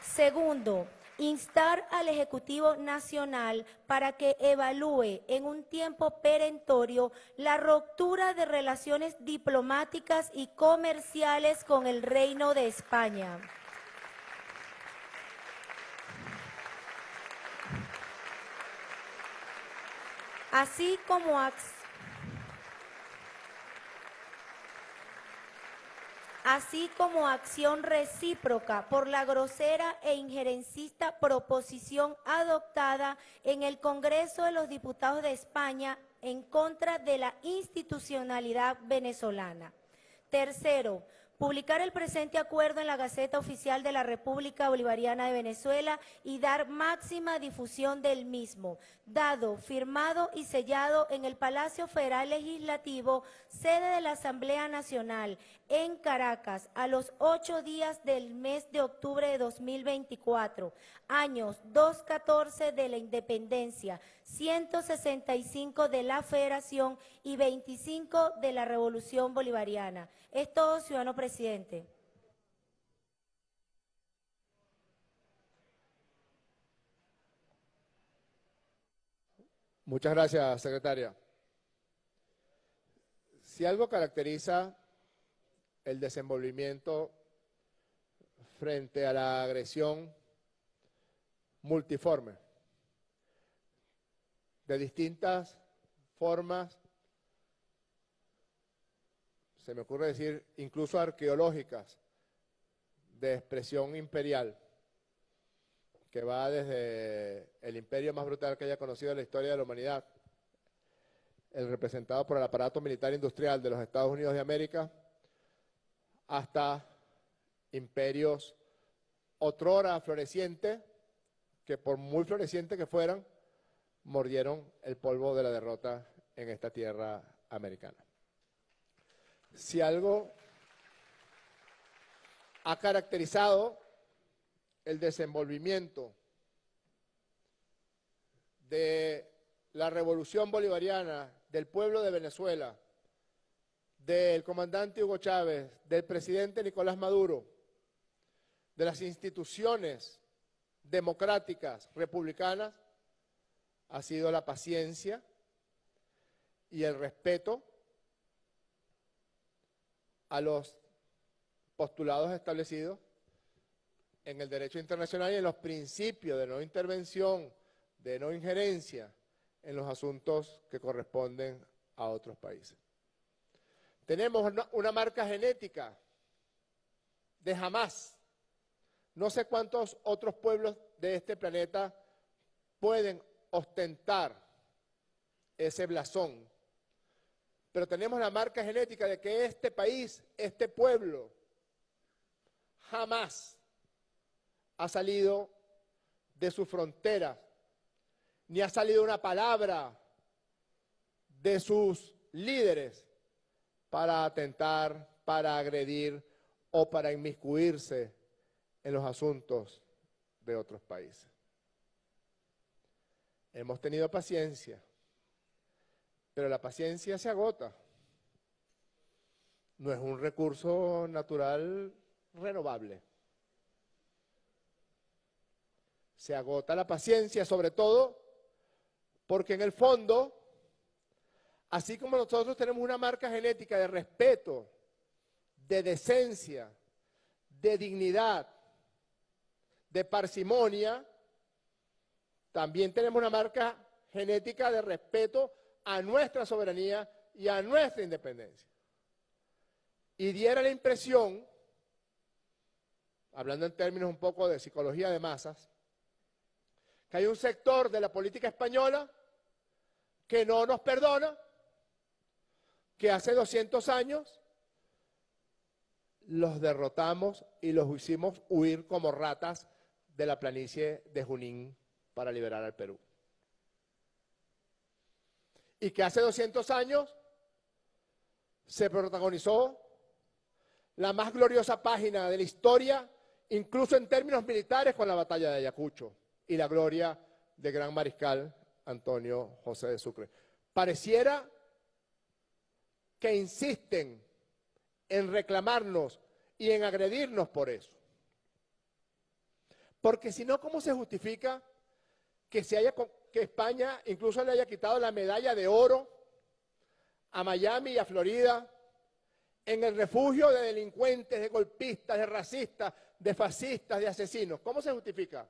Segundo, instar al Ejecutivo Nacional para que evalúe en un tiempo perentorio la ruptura de relaciones diplomáticas y comerciales con el Reino de España. Así como así como acción recíproca por la grosera e injerencista proposición adoptada en el Congreso de los Diputados de España en contra de la institucionalidad venezolana. Tercero, publicar el presente acuerdo en la Gaceta Oficial de la República Bolivariana de Venezuela y dar máxima difusión del mismo, dado, firmado y sellado en el Palacio Federal Legislativo, sede de la Asamblea Nacional, en Caracas, a los ocho días del mes de octubre de 2024, años 214 de la independencia, 165 de la Federación y 25 de la Revolución Bolivariana. Es todo, ciudadano presidente. Muchas gracias, secretaria. Si algo caracteriza el desenvolvimiento frente a la agresión multiforme, de distintas formas se me ocurre decir, incluso arqueológicas, de expresión imperial, que va desde el imperio más brutal que haya conocido en la historia de la humanidad, el representado por el aparato militar industrial de los Estados Unidos de América, hasta imperios otrora florecientes, que por muy florecientes que fueran, mordieron el polvo de la derrota en esta tierra americana. Si algo ha caracterizado el desenvolvimiento de la revolución bolivariana, del pueblo de Venezuela, del comandante Hugo Chávez, del presidente Nicolás Maduro, de las instituciones democráticas republicanas, ha sido la paciencia y el respeto a los postulados establecidos en el derecho internacional y en los principios de no intervención, de no injerencia en los asuntos que corresponden a otros países. Tenemos una, marca genética de jamás. No sé cuántos otros pueblos de este planeta pueden ostentar ese blasón pero tenemos la marca genética de que este país, este pueblo, jamás ha salido de su frontera, ni ha salido una palabra de sus líderes para atentar, para agredir o para inmiscuirse en los asuntos de otros países. Hemos tenido paciencia, pero la paciencia se agota. No es un recurso natural renovable. Se agota la paciencia, sobre todo porque en el fondo, así como nosotros tenemos una marca genética de respeto, de decencia, de dignidad, de parsimonia, también tenemos una marca genética de respeto a nuestra soberanía y a nuestra independencia. Y diera la impresión, hablando en términos un poco de psicología de masas, que hay un sector de la política española que no nos perdona, que hace 200 años los derrotamos y los hicimos huir como ratas de la planicie de Junín para liberar al Perú. Y que hace 200 años se protagonizó la más gloriosa página de la historia, incluso en términos militares, con la batalla de Ayacucho y la gloria del gran mariscal Antonio José de Sucre. Pareciera que insisten en reclamarnos y en agredirnos por eso. Porque si no, ¿cómo se justifica que, se haya, que España incluso le haya quitado la medalla de oro a Miami y a Florida en el refugio de delincuentes, de golpistas, de racistas, de fascistas, de asesinos? ¿Cómo se justifica?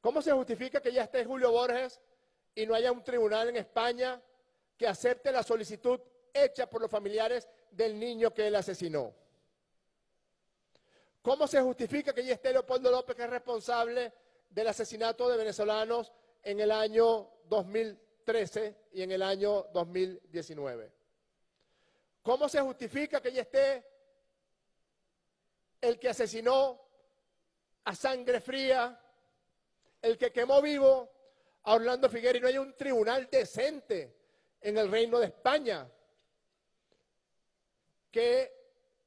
¿Cómo se justifica que ya esté Julio Borges y no haya un tribunal en España que acepte la solicitud hecha por los familiares del niño que él asesinó? ¿Cómo se justifica que ya esté Leopoldo López, que es responsable del asesinato de venezolanos en el año 2013 y en el año 2019? ¿Cómo se justifica que ya esté el que asesinó a sangre fría el que quemó vivo a Orlando Figueroa y no hay un tribunal decente en el reino de España que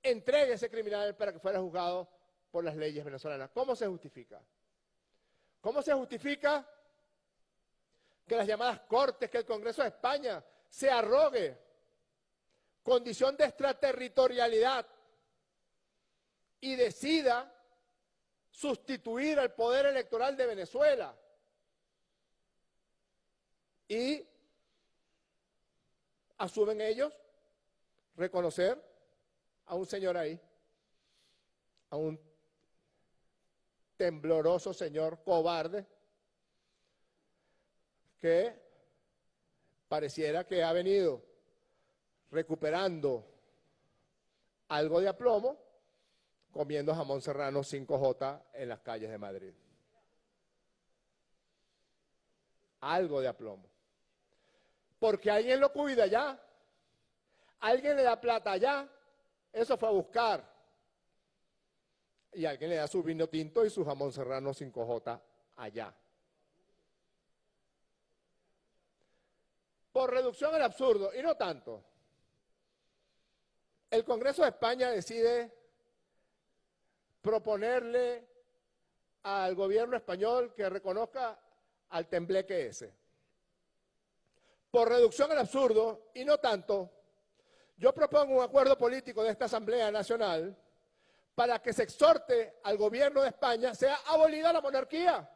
entregue ese criminal para que fuera juzgado por las leyes venezolanas. ¿Cómo se justifica? ¿Cómo se justifica que las llamadas cortes, que el Congreso de España se arrogue condición de extraterritorialidad y decida sustituir al poder electoral de Venezuela. Y asumen ellos reconocer a un señor ahí, a un tembloroso señor cobarde que pareciera que ha venido recuperando algo de aplomo comiendo jamón serrano 5J en las calles de Madrid. Algo de aplomo. Porque alguien lo cuida ya. Alguien le da plata allá. Eso fue a buscar. Y alguien le da su vino tinto y su jamón serrano 5J allá. Por reducción al absurdo, y no tanto. El Congreso de España decide proponerle al gobierno español que reconozca al tembleque ese. Por reducción al absurdo, y no tanto, yo propongo un acuerdo político de esta Asamblea Nacional para que se exhorte al gobierno de España sea abolida la monarquía.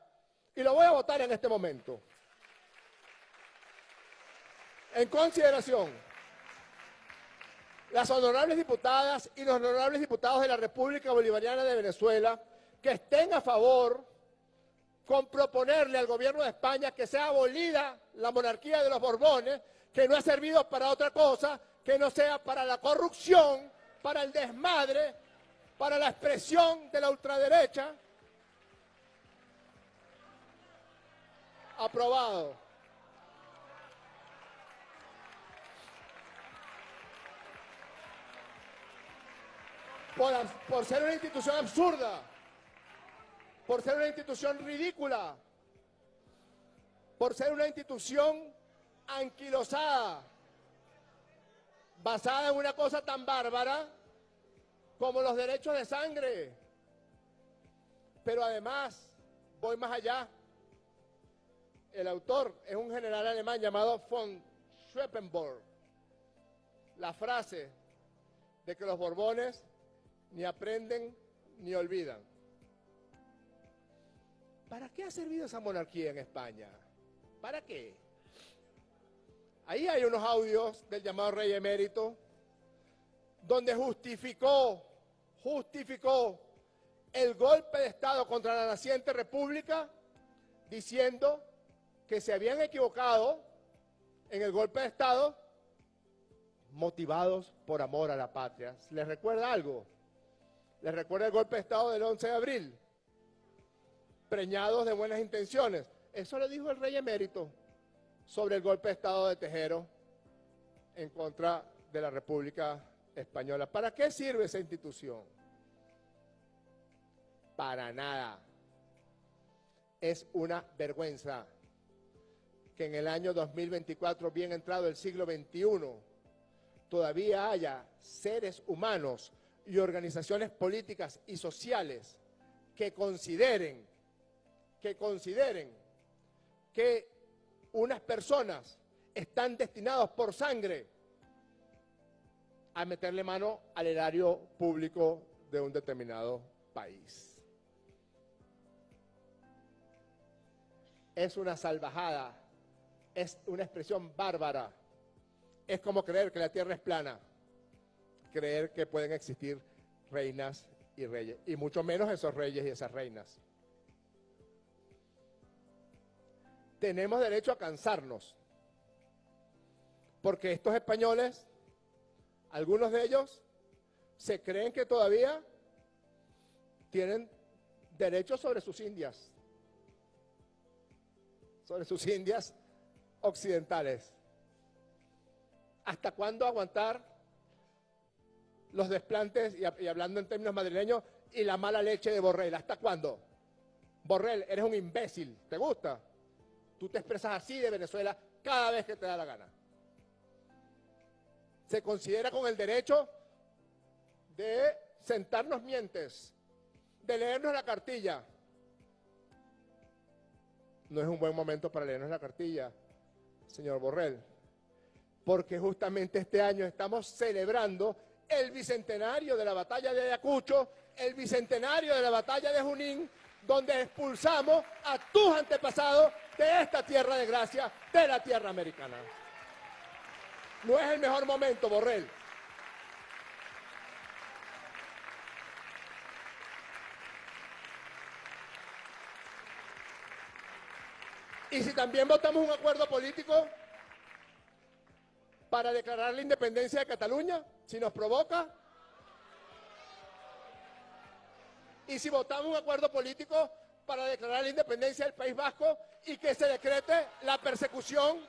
Y lo voy a votar en este momento. En consideración las honorables diputadas y los honorables diputados de la República Bolivariana de Venezuela que estén a favor con proponerle al gobierno de España que sea abolida la monarquía de los Borbones, que no ha servido para otra cosa, que no sea para la corrupción, para el desmadre, para la expresión de la ultraderecha. Aprobado. Por, ser una institución absurda, por ser una institución ridícula, por ser una institución anquilosada, basada en una cosa tan bárbara como los derechos de sangre. Pero además, voy más allá. El autor es un general alemán llamado von Schweppenborg. La frase de que los Borbones ni aprenden ni olvidan. ¿Para qué ha servido esa monarquía en España? ¿Para qué? Ahí hay unos audios del llamado rey emérito, donde justificó, justificó el golpe de Estado contra la naciente república, diciendo que se habían equivocado en el golpe de Estado, motivados por amor a la patria. ¿Les recuerda algo? ¿Les recuerda el golpe de Estado del 11 de abril? Preñados de buenas intenciones. Eso lo dijo el rey emérito sobre el golpe de Estado de Tejero en contra de la República Española. ¿Para qué sirve esa institución? Para nada. Es una vergüenza que en el año 2024, bien entrado el siglo XXI, todavía haya seres humanos y organizaciones políticas y sociales que consideren, que consideren que unas personas están destinados por sangre a meterle mano al erario público de un determinado país. Es una salvajada, es una expresión bárbara. Es como creer que la tierra es plana, creer que pueden existir reinas y reyes, y mucho menos esos reyes y esas reinas. tenemos derecho a cansarnos. Porque estos españoles, algunos de ellos, se creen que todavía tienen derecho sobre sus indias, sobre sus indias occidentales. ¿Hasta cuándo aguantar los desplantes, y, y hablando en términos madrileños, y la mala leche de Borrell? ¿Hasta cuándo? Borrell, eres un imbécil, ¿te gusta? Tú te expresas así de Venezuela cada vez que te da la gana. Se considera con el derecho de sentarnos mientes, de leernos la cartilla. No es un buen momento para leernos la cartilla, señor Borrell, porque justamente este año estamos celebrando el bicentenario de la batalla de Ayacucho, el bicentenario de la batalla de Junín, donde expulsamos a tus antepasados de esta tierra de gracia, de la tierra americana. No es el mejor momento, Borrell. Y si también votamos un acuerdo político para declarar la independencia de Cataluña, si nos provoca, y si votamos un acuerdo político para declarar la independencia del País Vasco y que se decrete la persecución,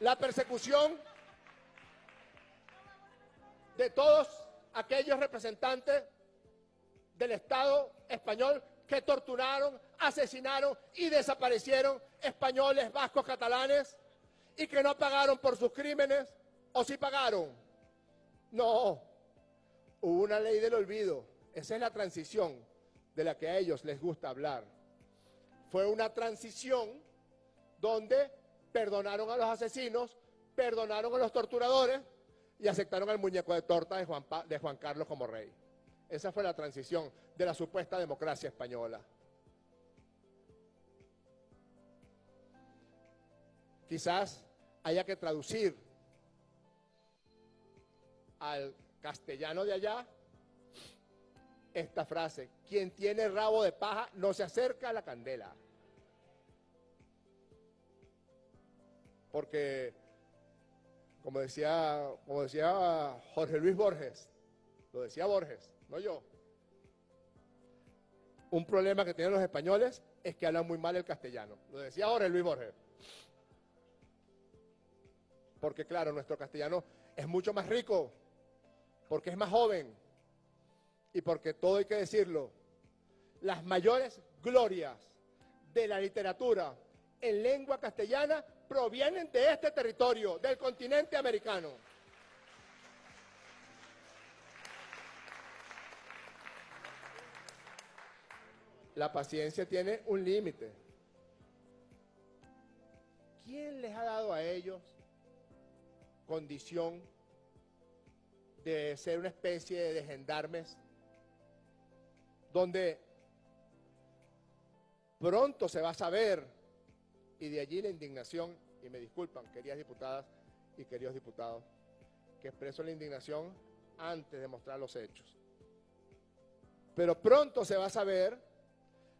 la persecución de todos aquellos representantes del Estado español que torturaron, asesinaron y desaparecieron españoles, vascos, catalanes y que no pagaron por sus crímenes o si pagaron. No, hubo una ley del olvido. Esa es la transición de la que a ellos les gusta hablar. Fue una transición donde perdonaron a los asesinos, perdonaron a los torturadores y aceptaron al muñeco de torta de Juan, de Juan Carlos como rey. Esa fue la transición de la supuesta democracia española. Quizás haya que traducir al castellano de allá esta frase, quien tiene rabo de paja no se acerca a la candela. Porque, como decía, como decía Jorge Luis Borges, lo decía Borges, no yo, un problema que tienen los españoles es que hablan muy mal el castellano. Lo decía Jorge Luis Borges. Porque claro, nuestro castellano es mucho más rico, porque es más joven, y porque todo hay que decirlo, las mayores glorias de la literatura en lengua castellana provienen de este territorio, del continente americano. La paciencia tiene un límite. ¿Quién les ha dado a ellos condición de ser una especie de gendarmes donde pronto se va a saber y de allí la indignación, y me disculpan, queridas diputadas y queridos diputados, que expreso la indignación antes de mostrar los hechos. Pero pronto se va a saber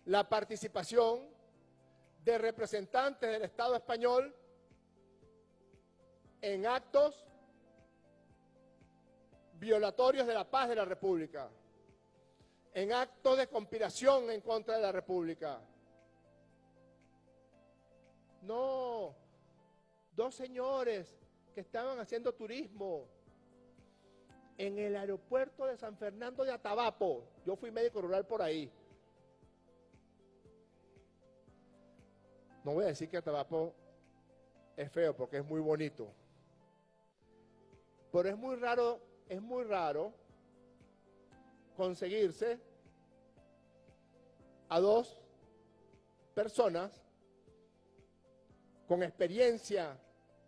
la participación de representantes del Estado español en actos violatorios de la paz de la República, en actos de conspiración en contra de la República. No, dos señores que estaban haciendo turismo en el aeropuerto de San Fernando de Atabapo. Yo fui médico rural por ahí. No voy a decir que Atabapo es feo porque es muy bonito. Pero es muy raro, es muy raro conseguirse a dos personas con experiencia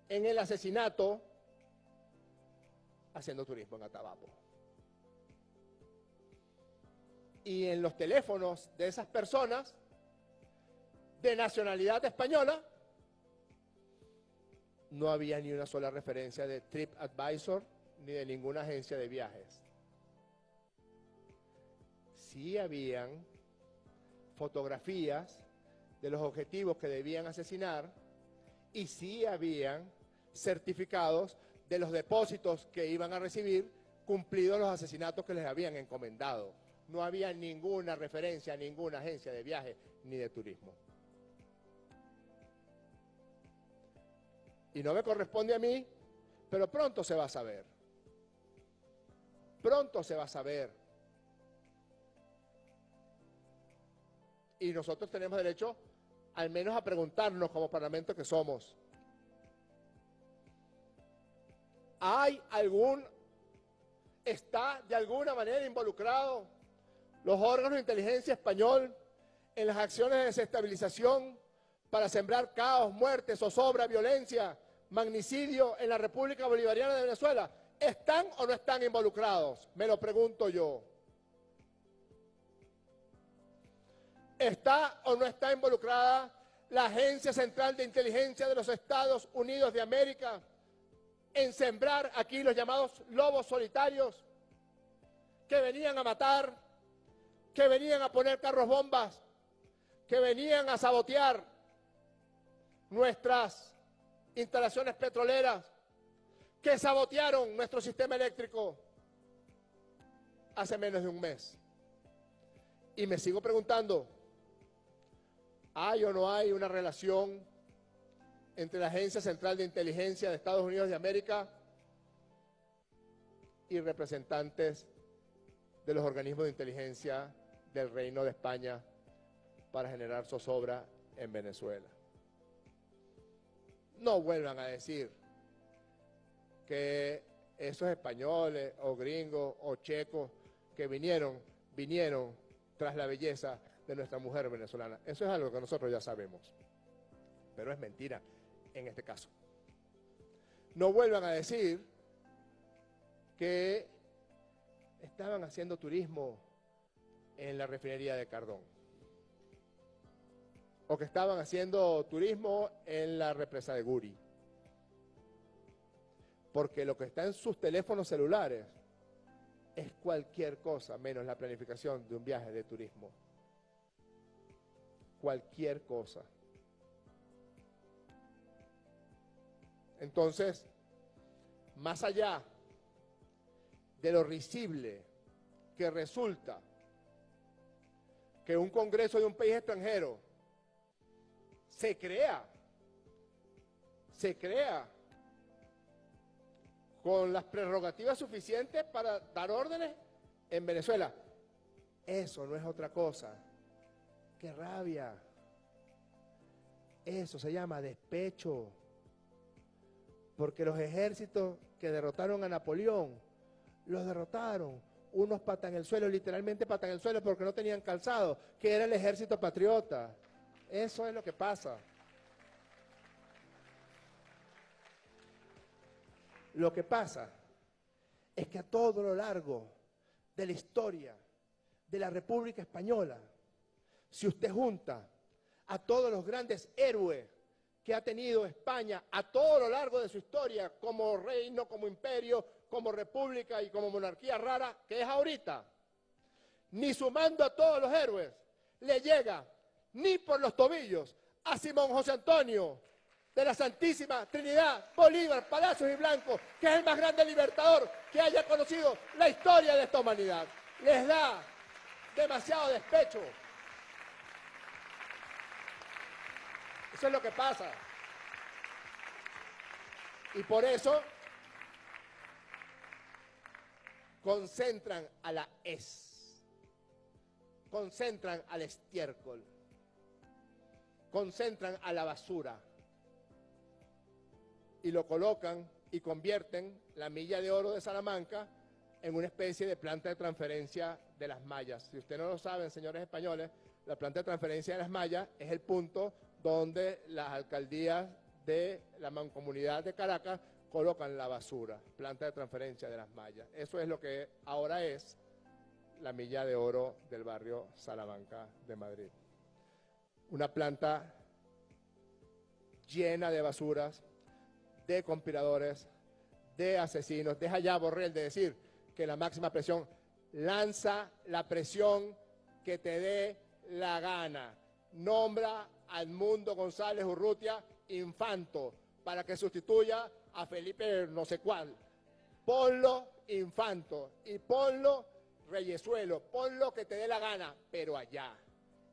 en el asesinato haciendo turismo en Atabapo. Y en los teléfonos de esas personas de nacionalidad española no había ni una sola referencia de TripAdvisor ni de ninguna agencia de viajes. Sí habían fotografías de los objetivos que debían asesinar y sí habían certificados de los depósitos que iban a recibir cumplidos los asesinatos que les habían encomendado. No había ninguna referencia a ninguna agencia de viaje ni de turismo. Y no me corresponde a mí, pero pronto se va a saber. Pronto se va a saber. Y nosotros tenemos derecho al menos a preguntarnos como parlamento que somos. ¿Hay algún, está de alguna manera involucrado los órganos de inteligencia español en las acciones de desestabilización para sembrar caos, muerte, zozobra, violencia, magnicidio en la República Bolivariana de Venezuela? ¿Están o no están involucrados? Me lo pregunto yo. ¿Está o no está involucrada la Agencia Central de Inteligencia de los Estados Unidos de América en sembrar aquí los llamados lobos solitarios que venían a matar, que venían a poner carros bombas, que venían a sabotear nuestras instalaciones petroleras, que sabotearon nuestro sistema eléctrico hace menos de un mes. Y me sigo preguntando, ¿hay o no hay una relación entre la Agencia Central de Inteligencia de Estados Unidos de América y representantes de los organismos de inteligencia del Reino de España para generar zozobra en Venezuela? No vuelvan a decir que esos españoles o gringos o checos que vinieron, vinieron tras la belleza de nuestra mujer venezolana. Eso es algo que nosotros ya sabemos. Pero es mentira en este caso. No vuelvan a decir que estaban haciendo turismo en la refinería de Cardón. O que estaban haciendo turismo en la represa de Guri. Porque lo que está en sus teléfonos celulares es cualquier cosa menos la planificación de un viaje de turismo. Cualquier cosa. Entonces, más allá de lo risible que resulta que un Congreso de un país extranjero se crea, se crea con las prerrogativas suficientes para dar órdenes en Venezuela. Eso no es otra cosa. ¡Qué rabia! Eso se llama despecho. Porque los ejércitos que derrotaron a Napoleón, los derrotaron. Unos patan el suelo, literalmente patan el suelo porque no tenían calzado, que era el ejército patriota. Eso es lo que pasa. Lo que pasa es que a todo lo largo de la historia de la República Española, si usted junta a todos los grandes héroes que ha tenido España a todo lo largo de su historia, como reino, como imperio, como república y como monarquía rara, que es ahorita, ni sumando a todos los héroes, le llega ni por los tobillos a Simón José Antonio de la Santísima Trinidad, Bolívar, Palacios y Blanco, que es el más grande libertador que haya conocido la historia de esta humanidad. Les da demasiado despecho. Eso es lo que pasa. Y por eso concentran a la es, concentran al estiércol, concentran a la basura y lo colocan y convierten la milla de oro de Salamanca en una especie de planta de transferencia de las mallas. Si ustedes no lo saben, señores españoles, la planta de transferencia de las mallas es el punto donde las alcaldías de la mancomunidad de Caracas colocan la basura, planta de transferencia de las mallas. Eso es lo que ahora es la milla de oro del barrio Salamanca de Madrid. Una planta llena de basuras, de conspiradores, de asesinos. Deja ya, Borrell, de decir que la máxima presión lanza la presión que te dé la gana. Nombra a Edmundo González Urrutia infanto para que sustituya a Felipe no sé cuál. Ponlo infanto y ponlo reyesuelo, ponlo que te dé la gana, pero allá,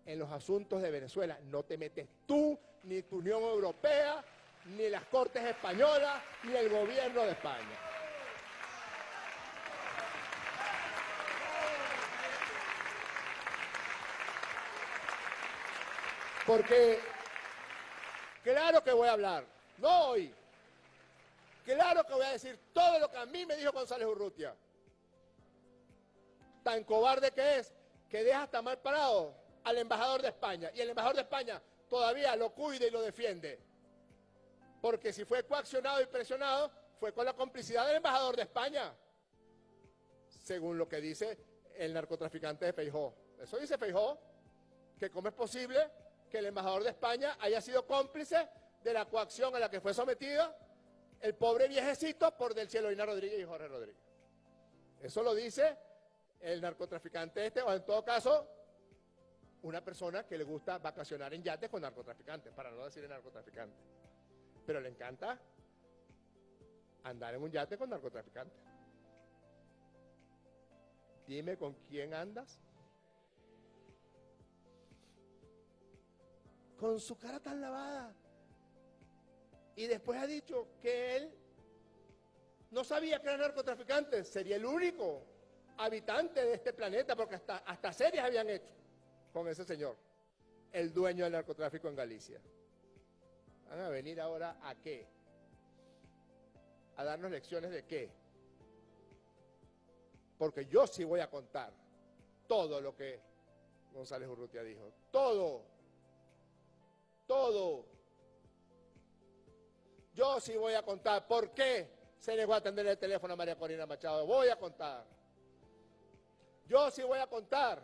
en los asuntos de Venezuela, no te metes tú, ni tu Unión Europea, ni las Cortes Españolas, ni el gobierno de España. Porque claro que voy a hablar, no hoy, claro que voy a decir todo lo que a mí me dijo González Urrutia. Tan cobarde que es que deja hasta mal parado al embajador de España y el embajador de España todavía lo cuida y lo defiende. Porque si fue coaccionado y presionado, fue con la complicidad del embajador de España, según lo que dice el narcotraficante de Feijó. Eso dice Feijó, que cómo es posible que el embajador de España haya sido cómplice de la coacción a la que fue sometido el pobre viejecito por del cielo Ina Rodríguez y Jorge Rodríguez. Eso lo dice el narcotraficante este, o en todo caso, una persona que le gusta vacacionar en yates con narcotraficantes, para no decir el narcotraficante. Pero le encanta andar en un yate con narcotraficantes. Dime con quién andas. Con su cara tan lavada. Y después ha dicho que él no sabía que era narcotraficante. Sería el único habitante de este planeta, porque hasta, hasta series habían hecho con ese señor, el dueño del narcotráfico en Galicia. ¿Van a venir ahora a qué? ¿A darnos lecciones de qué? Porque yo sí voy a contar todo lo que González Urrutia dijo. Todo. Todo. Yo sí voy a contar por qué se negó a atender el teléfono a María Corina Machado. Voy a contar. Yo sí voy a contar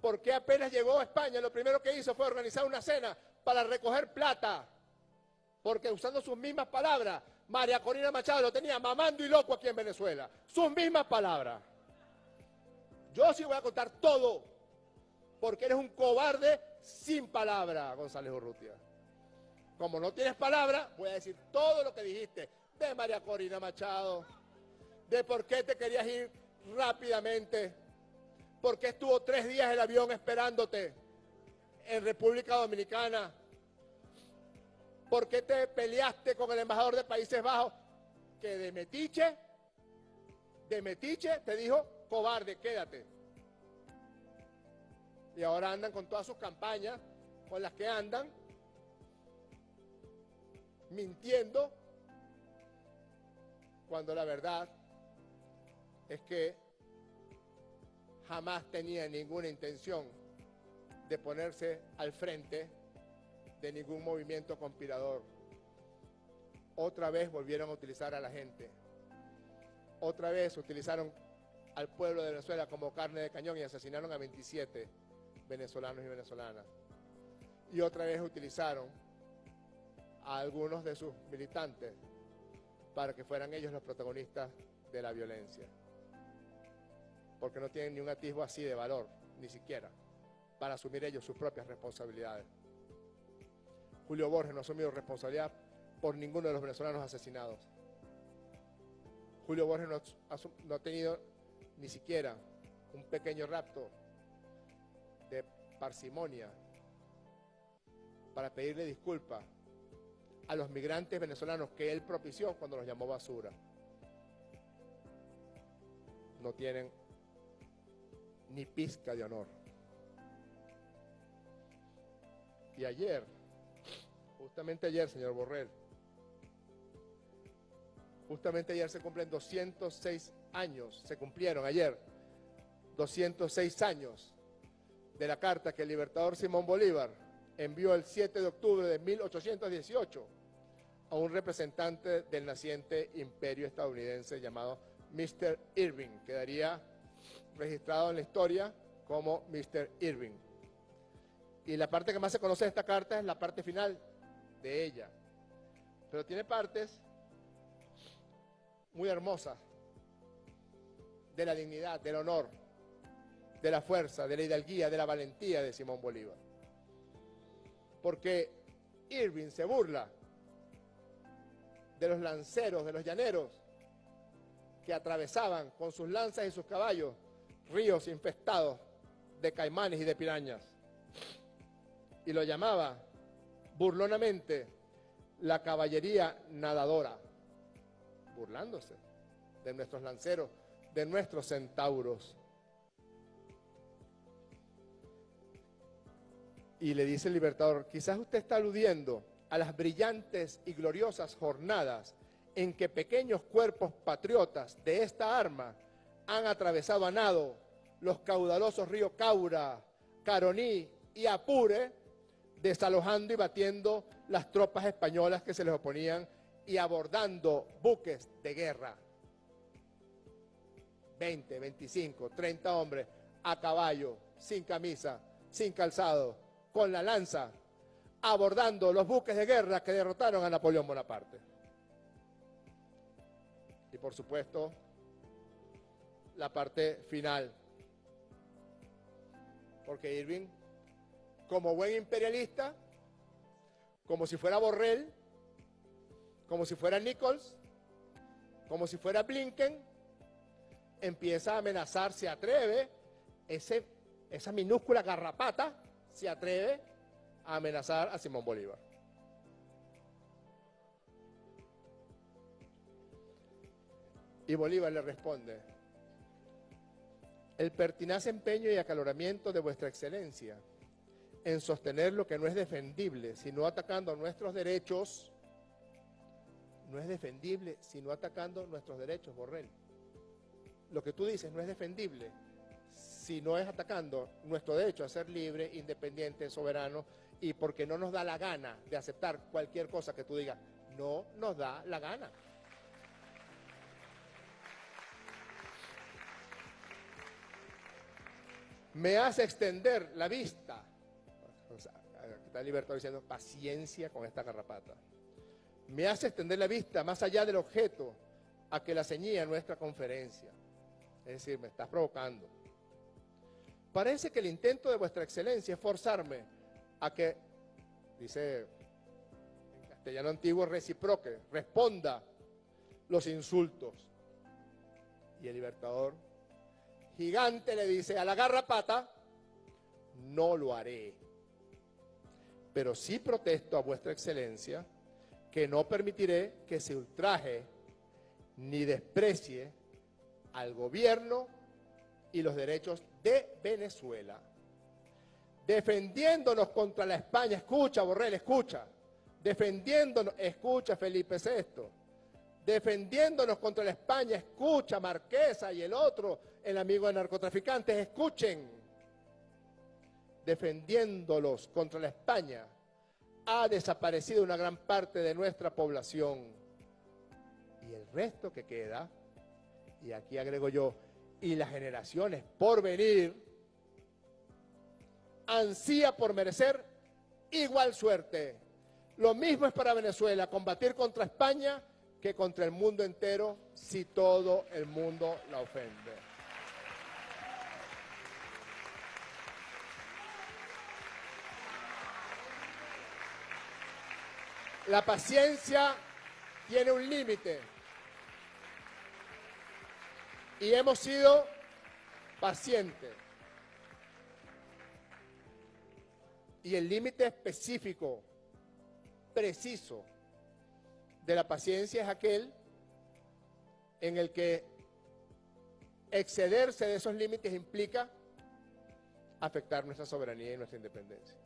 por qué apenas llegó a España, lo primero que hizo fue organizar una cena para recoger plata porque usando sus mismas palabras, María Corina Machado lo tenía mamando y loco aquí en Venezuela. Sus mismas palabras. Yo sí voy a contar todo, porque eres un cobarde sin palabra, González Urrutia. Como no tienes palabra, voy a decir todo lo que dijiste de María Corina Machado, de por qué te querías ir rápidamente, por qué estuvo tres días el avión esperándote en República Dominicana, ¿Por qué te peleaste con el embajador de Países Bajos? Que de metiche, de metiche te dijo, cobarde, quédate. Y ahora andan con todas sus campañas, con las que andan, mintiendo, cuando la verdad es que jamás tenía ninguna intención de ponerse al frente de ningún movimiento conspirador. Otra vez volvieron a utilizar a la gente. Otra vez utilizaron al pueblo de Venezuela como carne de cañón y asesinaron a 27 venezolanos y venezolanas. Y otra vez utilizaron a algunos de sus militantes para que fueran ellos los protagonistas de la violencia. Porque no tienen ni un atisbo así de valor, ni siquiera, para asumir ellos sus propias responsabilidades. Julio Borges no ha asumido responsabilidad por ninguno de los venezolanos asesinados. Julio Borges no ha, tenido ni siquiera un pequeño rapto de parsimonia para pedirle disculpas a los migrantes venezolanos que él propició cuando los llamó basura. No tienen ni pizca de honor. Y ayer, justamente ayer, señor Borrell, justamente ayer se cumplen 206 años, se cumplieron ayer 206 años de la carta que el libertador Simón Bolívar envió el 7 de octubre de 1818 a un representante del naciente imperio estadounidense llamado Mr. Irving. Quedaría registrado en la historia como Mr. Irving. Y la parte que más se conoce de esta carta es la parte final de ella. Pero tiene partes muy hermosas de la dignidad, del honor, de la fuerza, de la hidalguía, de la valentía de Simón Bolívar. Porque Irving se burla de los lanceros, de los llaneros, que atravesaban con sus lanzas y sus caballos ríos infestados de caimanes y de pirañas. Y lo llamaba burlonamente la caballería nadadora, burlándose de nuestros lanceros, de nuestros centauros. Y le dice el libertador, quizás usted está aludiendo a las brillantes y gloriosas jornadas en que pequeños cuerpos patriotas de esta arma han atravesado a nado los caudalosos ríos Caura, Caroní y Apure, desalojando y batiendo las tropas españolas que se les oponían y abordando buques de guerra. 20, 25, 30 hombres a caballo, sin camisa, sin calzado, con la lanza, abordando los buques de guerra que derrotaron a Napoleón Bonaparte. Y por supuesto, la parte final. Porque Irving, como buen imperialista, como si fuera Borrell, como si fuera Nichols, como si fuera Blinken, empieza a amenazar, se atreve, ese, esa minúscula garrapata se atreve a amenazar a Simón Bolívar. Y Bolívar le responde, el pertinaz empeño y acaloramiento de vuestra excelencia en sostener lo que no es defendible, sino atacando nuestros derechos, no es defendible, sino atacando nuestros derechos, Borrell. Lo que tú dices no es defendible, si no es atacando nuestro derecho a ser libre, independiente, soberano, y porque no nos da la gana de aceptar cualquier cosa que tú digas, no nos da la gana. Me hace extender la vista. Está Libertad diciendo paciencia con esta garrapata. Me hace extender la vista más allá del objeto a que la ceñía nuestra conferencia. Es decir, me estás provocando. Parece que el intento de vuestra excelencia es forzarme a que, dice en castellano antiguo, reciproque, responda los insultos. Y el libertador gigante le dice a la garrapata, no lo haré. Pero sí protesto a vuestra excelencia que no permitiré que se ultraje ni desprecie al gobierno y los derechos de Venezuela defendiéndonos contra la España, escucha Borrell, escucha, defendiéndonos, escucha Felipe VI, defendiéndonos contra la España, escucha Marquesa y el otro, el amigo de narcotraficantes, escuchen, defendiéndolos contra la España, ha desaparecido una gran parte de nuestra población. Y el resto que queda, y aquí agrego yo, y las generaciones por venir, ansía por merecer igual suerte. Lo mismo es para Venezuela, combatir contra España que contra el mundo entero si todo el mundo la ofende. La paciencia tiene un límite y hemos sido pacientes. Y el límite específico, preciso, de la paciencia es aquel en el que excederse de esos límites implica afectar nuestra soberanía y nuestra independencia.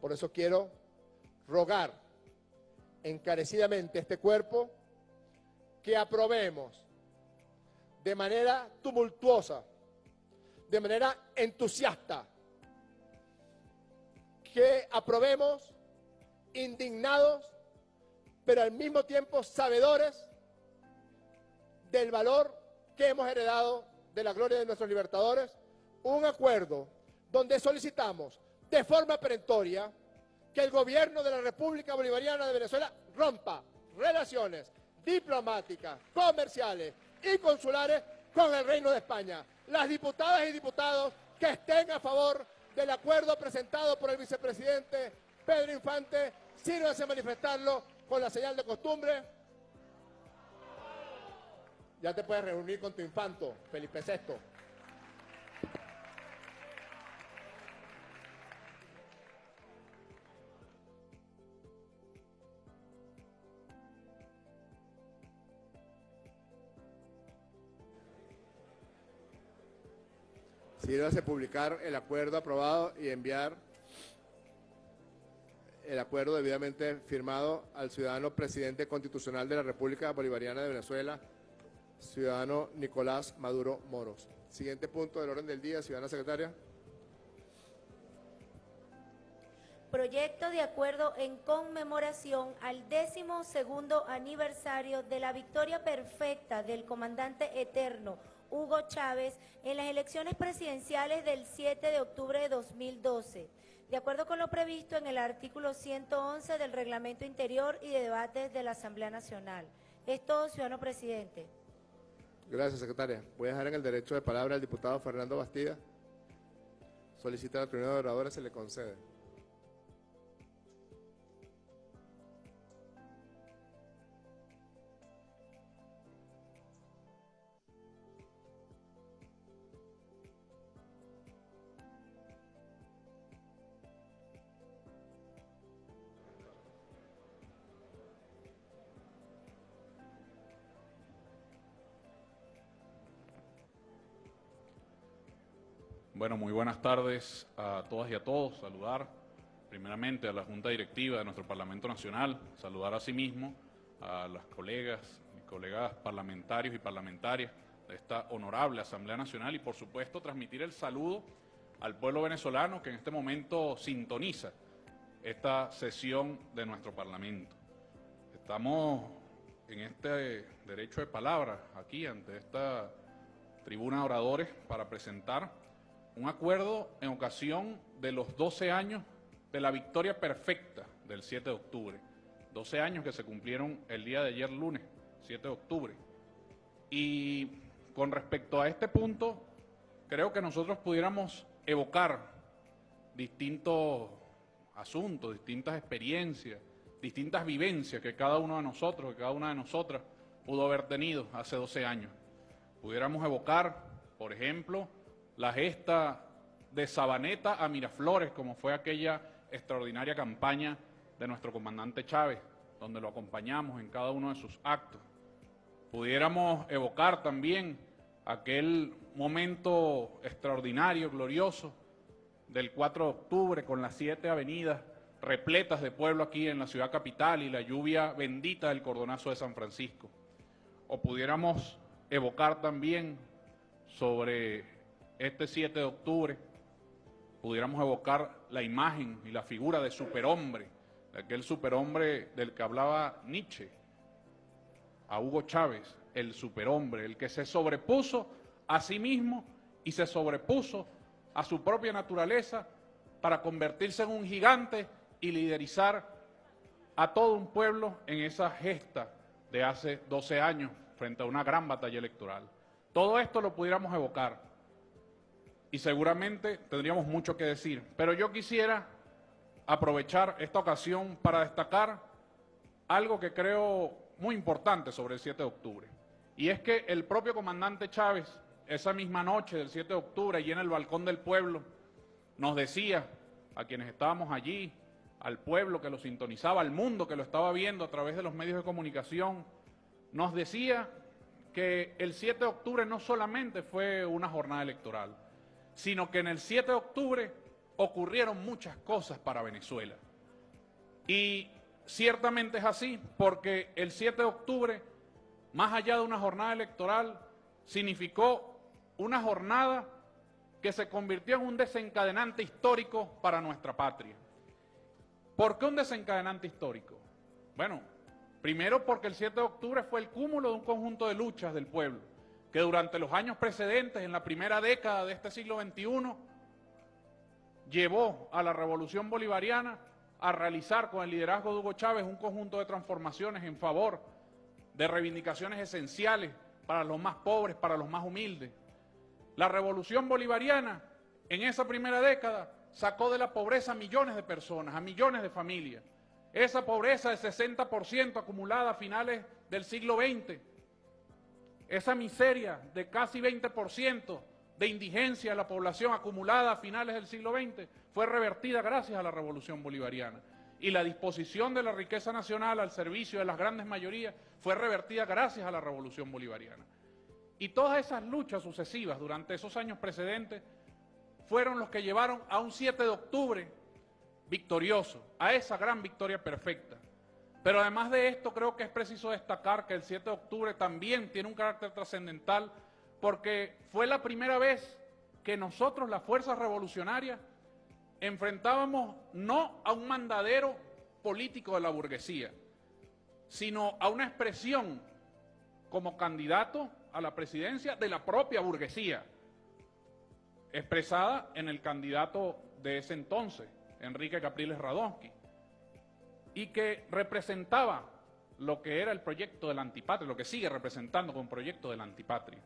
Por eso quiero rogar encarecidamente a este cuerpo que aprobemos de manera tumultuosa, de manera entusiasta, que aprobemos indignados, pero al mismo tiempo sabedores del valor que hemos heredado de la gloria de nuestros libertadores, un acuerdo donde solicitamos de forma perentoria que el gobierno de la República Bolivariana de Venezuela rompa relaciones diplomáticas, comerciales y consulares con el Reino de España. Las diputadas y diputados que estén a favor del acuerdo presentado por el vicepresidente Pedro Infante, sírvanse a manifestarlo con la señal de costumbre. Ya te puedes reunir con tu infanto, Felipe VI. Sírvase publicar el acuerdo aprobado y enviar el acuerdo debidamente firmado al ciudadano presidente constitucional de la República Bolivariana de Venezuela, ciudadano Nicolás Maduro Moros. Siguiente punto del orden del día, ciudadana secretaria. Proyecto de acuerdo en conmemoración al décimo segundo aniversario de la victoria perfecta del comandante eterno Hugo Chávez en las elecciones presidenciales del 7 de octubre de 2012, de acuerdo con lo previsto en el artículo 111 del Reglamento Interior y de Debates de la Asamblea Nacional. Es todo, ciudadano presidente. Gracias, secretaria. Voy a dejar en el derecho de palabra al diputado Fernando Bastida. Solicita la primera oradora, se le concede. Bueno, muy buenas tardes a todas y a todos. Saludar primeramente a la Junta Directiva de nuestro Parlamento Nacional, saludar asimismo a las colegas y colegas parlamentarios y parlamentarias de esta honorable Asamblea Nacional y por supuesto transmitir el saludo al pueblo venezolano que en este momento sintoniza esta sesión de nuestro Parlamento. Estamos en este derecho de palabra aquí ante esta tribuna de oradores para presentar un acuerdo en ocasión de los 12 años de la victoria perfecta del 7 de octubre. 12 años que se cumplieron el día de ayer lunes, 7 de octubre. Y con respecto a este punto, creo que nosotros pudiéramos evocar distintos asuntos, distintas experiencias, distintas vivencias que cada uno de nosotros, que cada una de nosotras pudo haber tenido hace 12 años. Pudiéramos evocar, por ejemplo, la gesta de Sabaneta a Miraflores, como fue aquella extraordinaria campaña de nuestro comandante Chávez, donde lo acompañamos en cada uno de sus actos. Pudiéramos evocar también aquel momento extraordinario, glorioso, del 4 de octubre con las siete avenidas repletas de pueblo aquí en la ciudad capital y la lluvia bendita del cordonazo de San Francisco. O pudiéramos evocar también sobre este 7 de octubre, pudiéramos evocar la imagen y la figura de superhombre, de aquel superhombre del que hablaba Nietzsche, a Hugo Chávez, el superhombre, el que se sobrepuso a sí mismo y se sobrepuso a su propia naturaleza para convertirse en un gigante y liderizar a todo un pueblo en esa gesta de hace 12 años frente a una gran batalla electoral. Todo esto lo pudiéramos evocar y seguramente tendríamos mucho que decir, pero yo quisiera aprovechar esta ocasión para destacar algo que creo muy importante sobre el 7 de octubre. Y es que el propio comandante Chávez, esa misma noche del 7 de octubre, y en el balcón del pueblo, nos decía a quienes estábamos allí, al pueblo que lo sintonizaba, al mundo que lo estaba viendo a través de los medios de comunicación, nos decía que el 7 de octubre no solamente fue una jornada electoral, sino que en el 7 de octubre ocurrieron muchas cosas para Venezuela. Y ciertamente es así, porque el 7 de octubre, más allá de una jornada electoral, significó una jornada que se convirtió en un desencadenante histórico para nuestra patria. ¿Por qué un desencadenante histórico? Bueno, primero porque el 7 de octubre fue el cúmulo de un conjunto de luchas del pueblo, que durante los años precedentes, en la primera década de este siglo XXI, llevó a la revolución bolivariana a realizar con el liderazgo de Hugo Chávez un conjunto de transformaciones en favor de reivindicaciones esenciales para los más pobres, para los más humildes. La revolución bolivariana en esa primera década sacó de la pobreza a millones de personas, a millones de familias. Esa pobreza del 60% acumulada a finales del siglo XX, esa miseria de casi 20% de indigencia de la población acumulada a finales del siglo XX fue revertida gracias a la revolución bolivariana. Y la disposición de la riqueza nacional al servicio de las grandes mayorías fue revertida gracias a la revolución bolivariana. Y todas esas luchas sucesivas durante esos años precedentes fueron los que llevaron a un 7 de octubre victorioso, a esa gran victoria perfecta. Pero además de esto, creo que es preciso destacar que el 7 de octubre también tiene un carácter trascendental porque fue la primera vez que nosotros, las fuerzas revolucionarias, enfrentábamos no a un mandadero político de la burguesía, sino a una expresión como candidato a la presidencia de la propia burguesía expresada en el candidato de ese entonces, Enrique Capriles Radonsky, y que representaba lo que era el proyecto de la antipatria, lo que sigue representando como proyecto de la antipatria.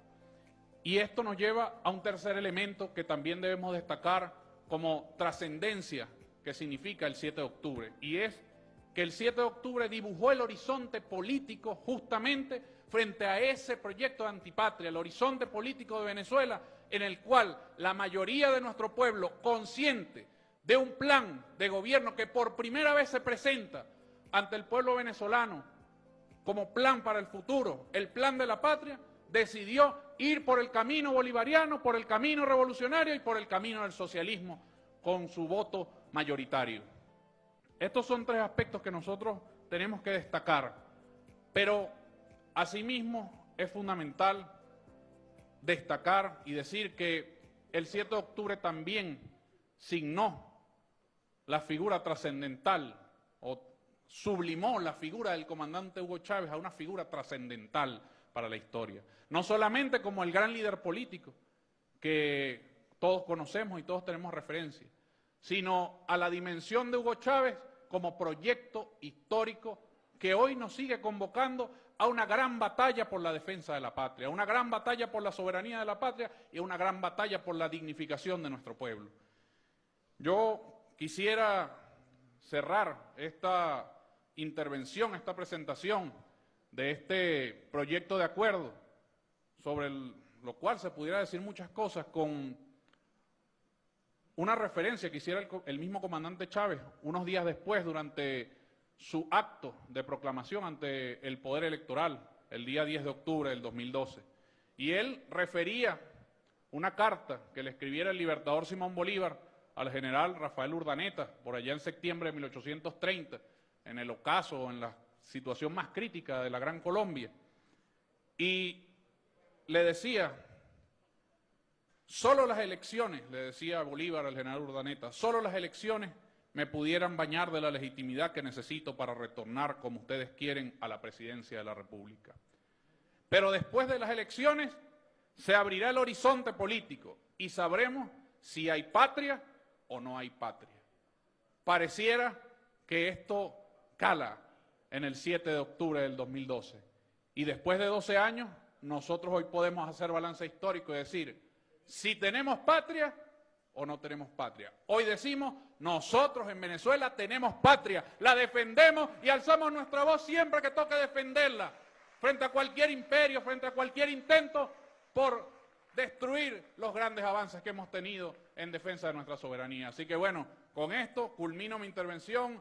Y esto nos lleva a un tercer elemento que también debemos destacar como trascendencia que significa el 7 de octubre, y es que el 7 de octubre dibujó el horizonte político justamente frente a ese proyecto de antipatria, el horizonte político de Venezuela, en el cual la mayoría de nuestro pueblo, consciente de un plan de gobierno que por primera vez se presenta ante el pueblo venezolano como plan para el futuro, el plan de la patria, decidió ir por el camino bolivariano, por el camino revolucionario y por el camino del socialismo con su voto mayoritario. Estos son tres aspectos que nosotros tenemos que destacar, pero asimismo es fundamental destacar y decir que el 7 de octubre también signó la figura trascendental o sublimó la figura del comandante Hugo Chávez a una figura trascendental para la historia. No solamente como el gran líder político que todos conocemos y todos tenemos referencia, sino a la dimensión de Hugo Chávez como proyecto histórico que hoy nos sigue convocando a una gran batalla por la defensa de la patria, a una gran batalla por la soberanía de la patria y a una gran batalla por la dignificación de nuestro pueblo. Yo quisiera cerrar esta intervención, esta presentación de este proyecto de acuerdo, sobre lo cual se pudiera decir muchas cosas, con una referencia que hiciera el mismo comandante Chávez unos días después durante su acto de proclamación ante el Poder Electoral el día 10 de octubre del 2012. Y él refería una carta que le escribiera el libertador Simón Bolívar al general Rafael Urdaneta, por allá en septiembre de 1830, en el ocaso, en la situación más crítica de la Gran Colombia. Y le decía, solo las elecciones, le decía Bolívar al general Urdaneta, solo las elecciones me pudieran bañar de la legitimidad que necesito para retornar, como ustedes quieren, a la presidencia de la República. Pero después de las elecciones se abrirá el horizonte político y sabremos si hay patria o no hay patria. Pareciera que esto cala en el 7 de octubre del 2012. Y después de 12 años, nosotros hoy podemos hacer balance histórico y decir, si tenemos patria o no tenemos patria. Hoy decimos, nosotros en Venezuela tenemos patria, la defendemos y alzamos nuestra voz siempre que toque defenderla, frente a cualquier imperio, frente a cualquier intento por destruir los grandes avances que hemos tenido en defensa de nuestra soberanía. Así que bueno, con esto culmino mi intervención.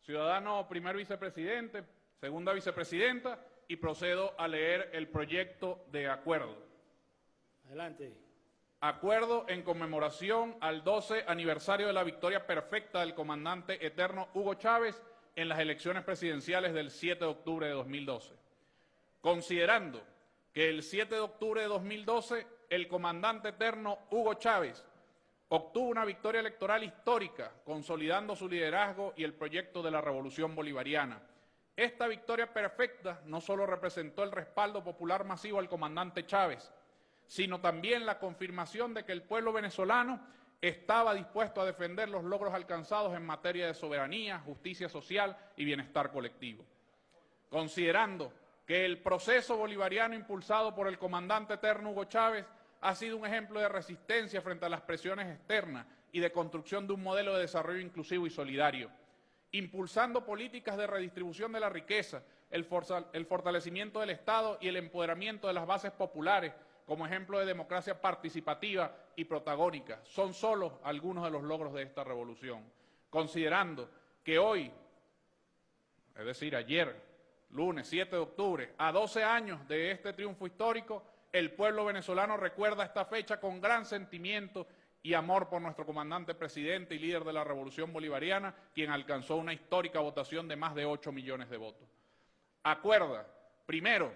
Ciudadano primer vicepresidente, segunda vicepresidenta, y procedo a leer el proyecto de acuerdo. Adelante. Acuerdo en conmemoración al 12 aniversario de la victoria perfecta del comandante eterno Hugo Chávez en las elecciones presidenciales del 7 de octubre de 2012. Considerando que el 7 de octubre de 2012 el comandante eterno Hugo Chávez obtuvo una victoria electoral histórica, consolidando su liderazgo y el proyecto de la revolución bolivariana. Esta victoria perfecta no solo representó el respaldo popular masivo al comandante Chávez, sino también la confirmación de que el pueblo venezolano estaba dispuesto a defender los logros alcanzados en materia de soberanía, justicia social y bienestar colectivo. Considerando el proceso bolivariano impulsado por el comandante eterno Hugo Chávez ha sido un ejemplo de resistencia frente a las presiones externas y de construcción de un modelo de desarrollo inclusivo y solidario, impulsando políticas de redistribución de la riqueza, el, el fortalecimiento del Estado y el empoderamiento de las bases populares como ejemplo de democracia participativa y protagónica. Son solo algunos de los logros de esta revolución. Considerando que hoy, es decir, ayer, lunes 7 de octubre, a 12 años de este triunfo histórico, el pueblo venezolano recuerda esta fecha con gran sentimiento y amor por nuestro comandante presidente y líder de la revolución bolivariana, quien alcanzó una histórica votación de más de 8 millones de votos. Acuerda, primero,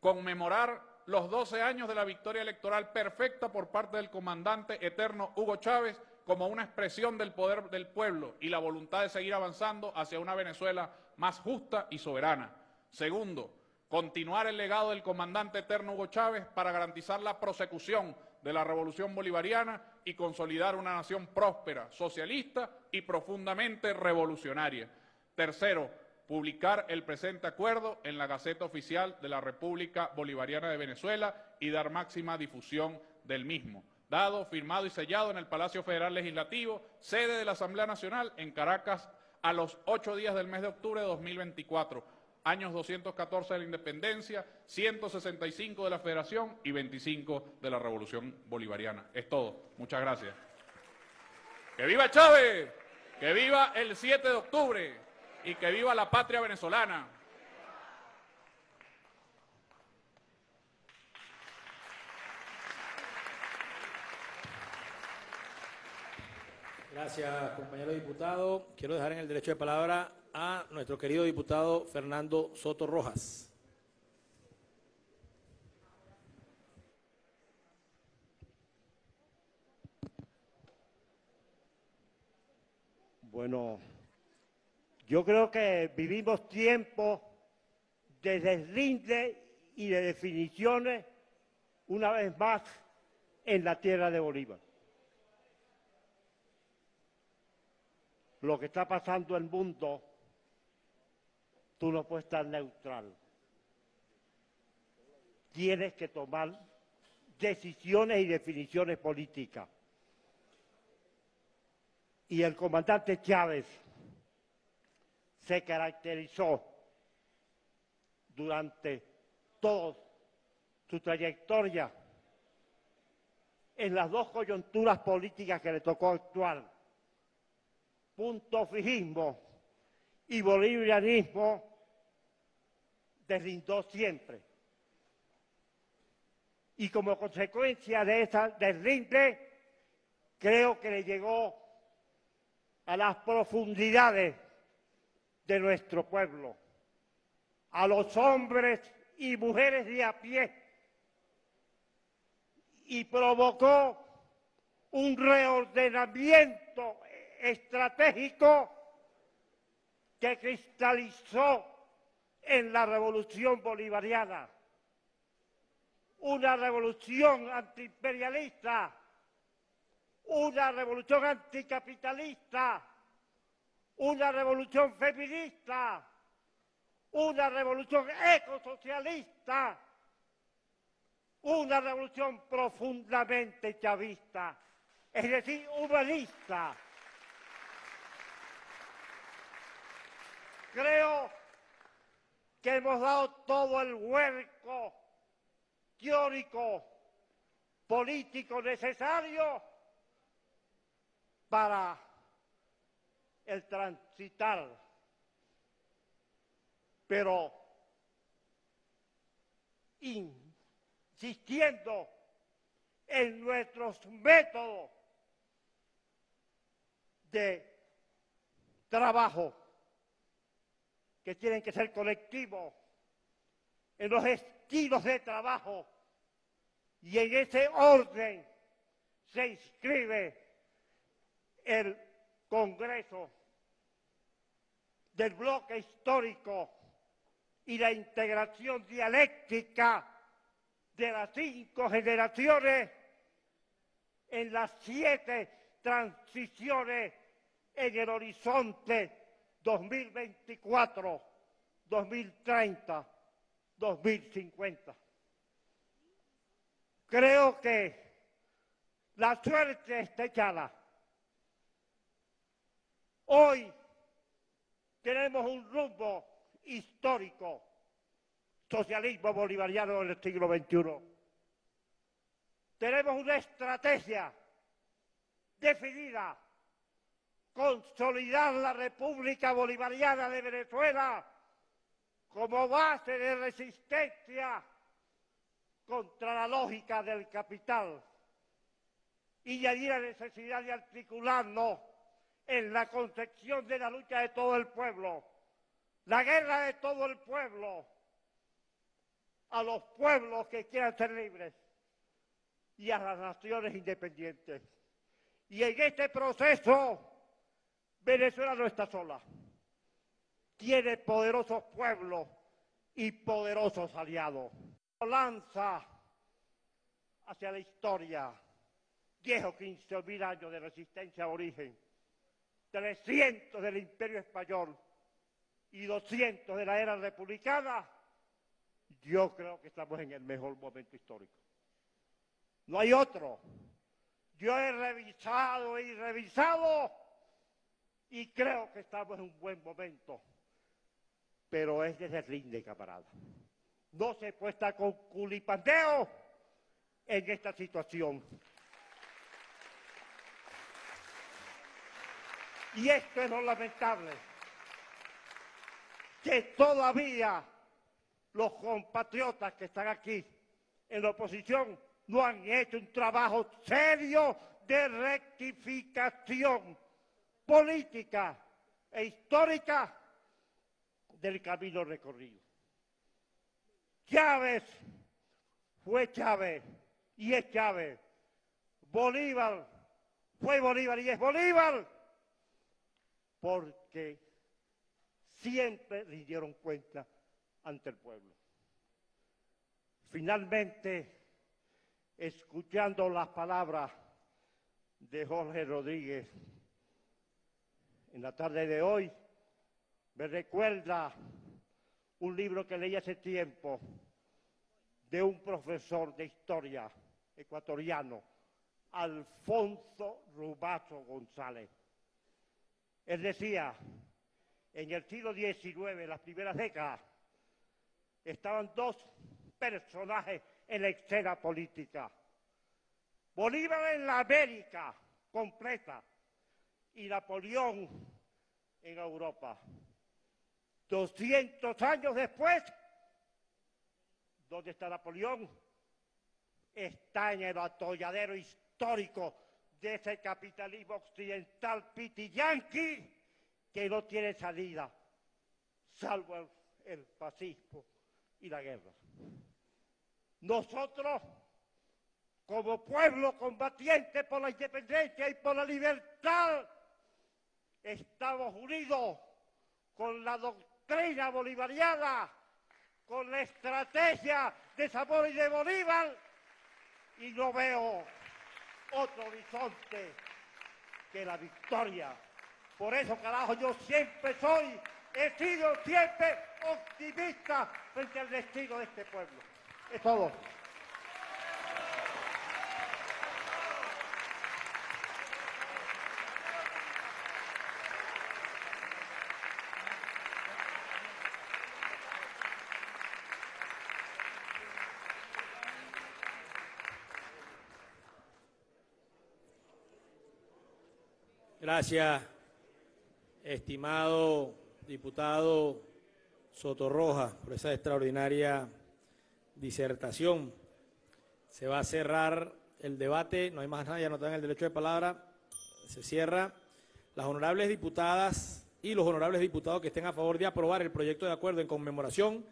conmemorar los 12 años de la victoria electoral perfecta por parte del comandante eterno Hugo Chávez como una expresión del poder del pueblo y la voluntad de seguir avanzando hacia una Venezuela más justa y soberana. Segundo, continuar el legado del comandante eterno Hugo Chávez para garantizar la prosecución de la revolución bolivariana y consolidar una nación próspera, socialista y profundamente revolucionaria. Tercero, publicar el presente acuerdo en la Gaceta Oficial de la República Bolivariana de Venezuela y dar máxima difusión del mismo. Dado, firmado y sellado en el Palacio Federal Legislativo, sede de la Asamblea Nacional en Caracas, a los ocho días del mes de octubre de 2024, años 214 de la independencia, 165 de la Federación y 25 de la Revolución Bolivariana. Es todo. Muchas gracias. ¡Que viva Chávez! ¡Que viva el 7 de octubre! y que viva la patria venezolana. Gracias, compañero diputado. Quiero dejar en el derecho de palabra a nuestro querido diputado Fernando Soto Rojas. Bueno, yo creo que vivimos tiempos de deslinde y de definiciones una vez más en la tierra de Bolívar. Lo que está pasando en el mundo, tú no puedes estar neutral. Tienes que tomar decisiones y definiciones políticas. Y el comandante Chávez se caracterizó durante toda su trayectoria en las dos coyunturas políticas que le tocó actuar, punto fijismo y bolivarianismo, deslindó siempre. Y como consecuencia de esa deslinde, creo que le llegó a las profundidades de nuestro pueblo, a los hombres y mujeres de a pie, y provocó un reordenamiento estratégico que cristalizó en la revolución bolivariana, una revolución antiimperialista, una revolución anticapitalista, una revolución feminista, una revolución ecosocialista, una revolución profundamente chavista, es decir, humanista. Creo que hemos dado todo el huerco teórico, político necesario para el transitar. Pero insistiendo en nuestros métodos de trabajo que tienen que ser colectivos, en los estilos de trabajo. Y en ese orden se inscribe el Congreso del bloque histórico y la integración dialéctica de las cinco generaciones en las siete transiciones en el horizonte 2024, 2030, 2050. Creo que la suerte está echada. Hoy tenemos un rumbo histórico, socialismo bolivariano del siglo XXI. Tenemos una estrategia definida consolidar la República Bolivariana de Venezuela como base de resistencia contra la lógica del capital y allí la necesidad de articularnos en la concepción de la lucha de todo el pueblo, la guerra de todo el pueblo, a los pueblos que quieran ser libres y a las naciones independientes. Y en este proceso Venezuela no está sola. Tiene poderosos pueblos y poderosos aliados. Lanza hacia la historia 10 o 15 mil años de resistencia a origen, 300 del imperio español y 200 de la era republicana, yo creo que estamos en el mejor momento histórico. No hay otro. Yo he revisado y revisado y creo que estamos en un buen momento. Pero es desde el rinde, camarada. No se puede estar con culipandeo en esta situación. Y esto es lo lamentable, que todavía los compatriotas que están aquí en la oposición no han hecho un trabajo serio de rectificación política e histórica del camino recorrido. Chávez fue Chávez y es Chávez. Bolívar fue Bolívar y es Bolívar porque siempre le dieron cuenta ante el pueblo. Finalmente, escuchando las palabras de Jorge Rodríguez, en la tarde de hoy me recuerda un libro que leí hace tiempo de un profesor de historia ecuatoriano, Alfonso Rubazo González. Él decía, en el siglo XIX, las primeras décadas, estaban dos personajes en la escena política. Bolívar en la América completa y Napoleón en Europa. 200 años después, ¿dónde está Napoleón? Está en el atolladero histórico de ese capitalismo occidental pitiyanqui que no tiene salida, salvo el, el fascismo y la guerra. Nosotros, como pueblo combatiente por la independencia y por la libertad, estamos unidos con la doctrina bolivariana, con la estrategia de Zamora y de Bolívar, y no veo otro horizonte que la victoria. Por eso, carajo, yo siempre soy, he sido siempre optimista frente al destino de este pueblo. Es todo. Gracias, estimado diputado Sotorroja, por esa extraordinaria disertación. Se va a cerrar el debate, no hay más nada, ya no tienen el derecho de palabra, se cierra. Las honorables diputadas y los honorables diputados que estén a favor de aprobar el proyecto de acuerdo en conmemoración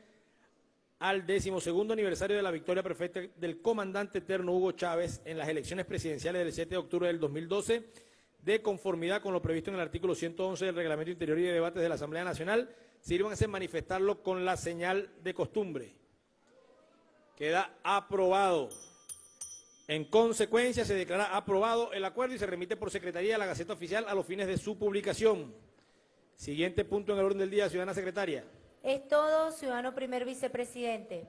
al decimosegundo aniversario de la victoria perfecta del comandante eterno Hugo Chávez en las elecciones presidenciales del 7 de octubre del 2012 de conformidad con lo previsto en el artículo 111 del Reglamento Interior y de Debates de la Asamblea Nacional, sírvanse manifestarlo con la señal de costumbre. Queda aprobado. En consecuencia, se declara aprobado el acuerdo y se remite por Secretaría a la Gaceta Oficial a los fines de su publicación. Siguiente punto en el orden del día, ciudadana secretaria. Es todo, ciudadano primer vicepresidente.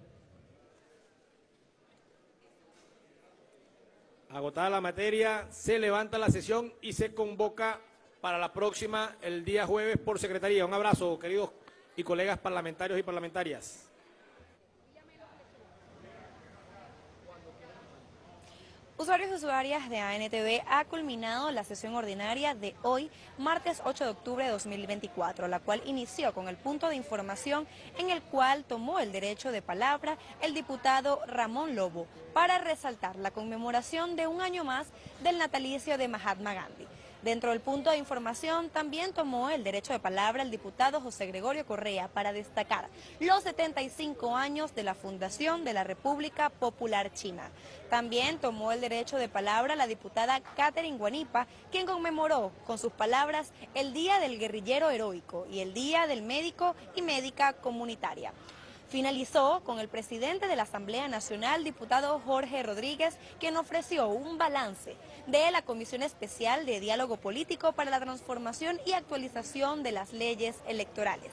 Agotada la materia, se levanta la sesión y se convoca para la próxima, el día jueves, por secretaría. Un abrazo, queridos y colegas parlamentarios y parlamentarias. Usuarios y usuarias de ANTV ha culminado la sesión ordinaria de hoy, martes 8 de octubre de 2024, la cual inició con el punto de información en el cual tomó el derecho de palabra el diputado Ramón Lobo para resaltar la conmemoración de un año más del natalicio de Mahatma Gandhi. Dentro del punto de información también tomó el derecho de palabra el diputado José Gregorio Correa para destacar los 75 años de la fundación de la República Popular China. También tomó el derecho de palabra la diputada Catherine Guanipa, quien conmemoró con sus palabras el Día del Guerrillero Heroico y el Día del Médico y Médica Comunitaria. Finalizó con el presidente de la Asamblea Nacional, diputado Jorge Rodríguez, quien ofreció un balance de la Comisión Especial de Diálogo Político para la Transformación y Actualización de las Leyes Electorales.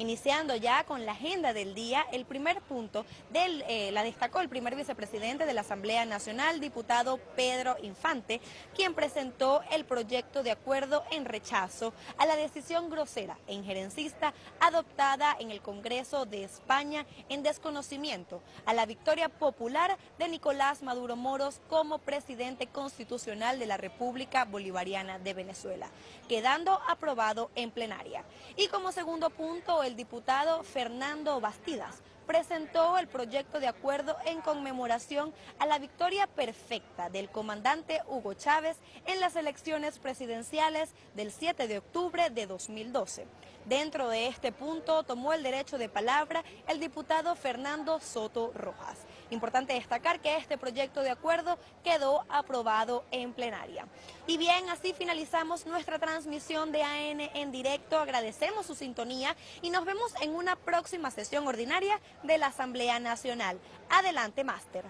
Iniciando ya con la agenda del día, el primer punto del, eh, la destacó el primer vicepresidente de la Asamblea Nacional, diputado Pedro Infante, quien presentó el proyecto de acuerdo en rechazo a la decisión grosera e injerencista adoptada en el Congreso de España en desconocimiento a la victoria popular de Nicolás Maduro Moros como presidente constitucional de la República Bolivariana de Venezuela, quedando aprobado en plenaria. Y como segundo punto, el diputado Fernando Bastidas presentó el proyecto de acuerdo en conmemoración a la victoria perfecta del comandante Hugo Chávez en las elecciones presidenciales del 7 de octubre de 2012. Dentro de este punto tomó el derecho de palabra el diputado Fernando Soto Rojas. Importante destacar que este proyecto de acuerdo quedó aprobado en plenaria. Y bien, así finalizamos nuestra transmisión de AN en directo. Agradecemos su sintonía y nos vemos en una próxima sesión ordinaria de la Asamblea Nacional. Adelante, máster.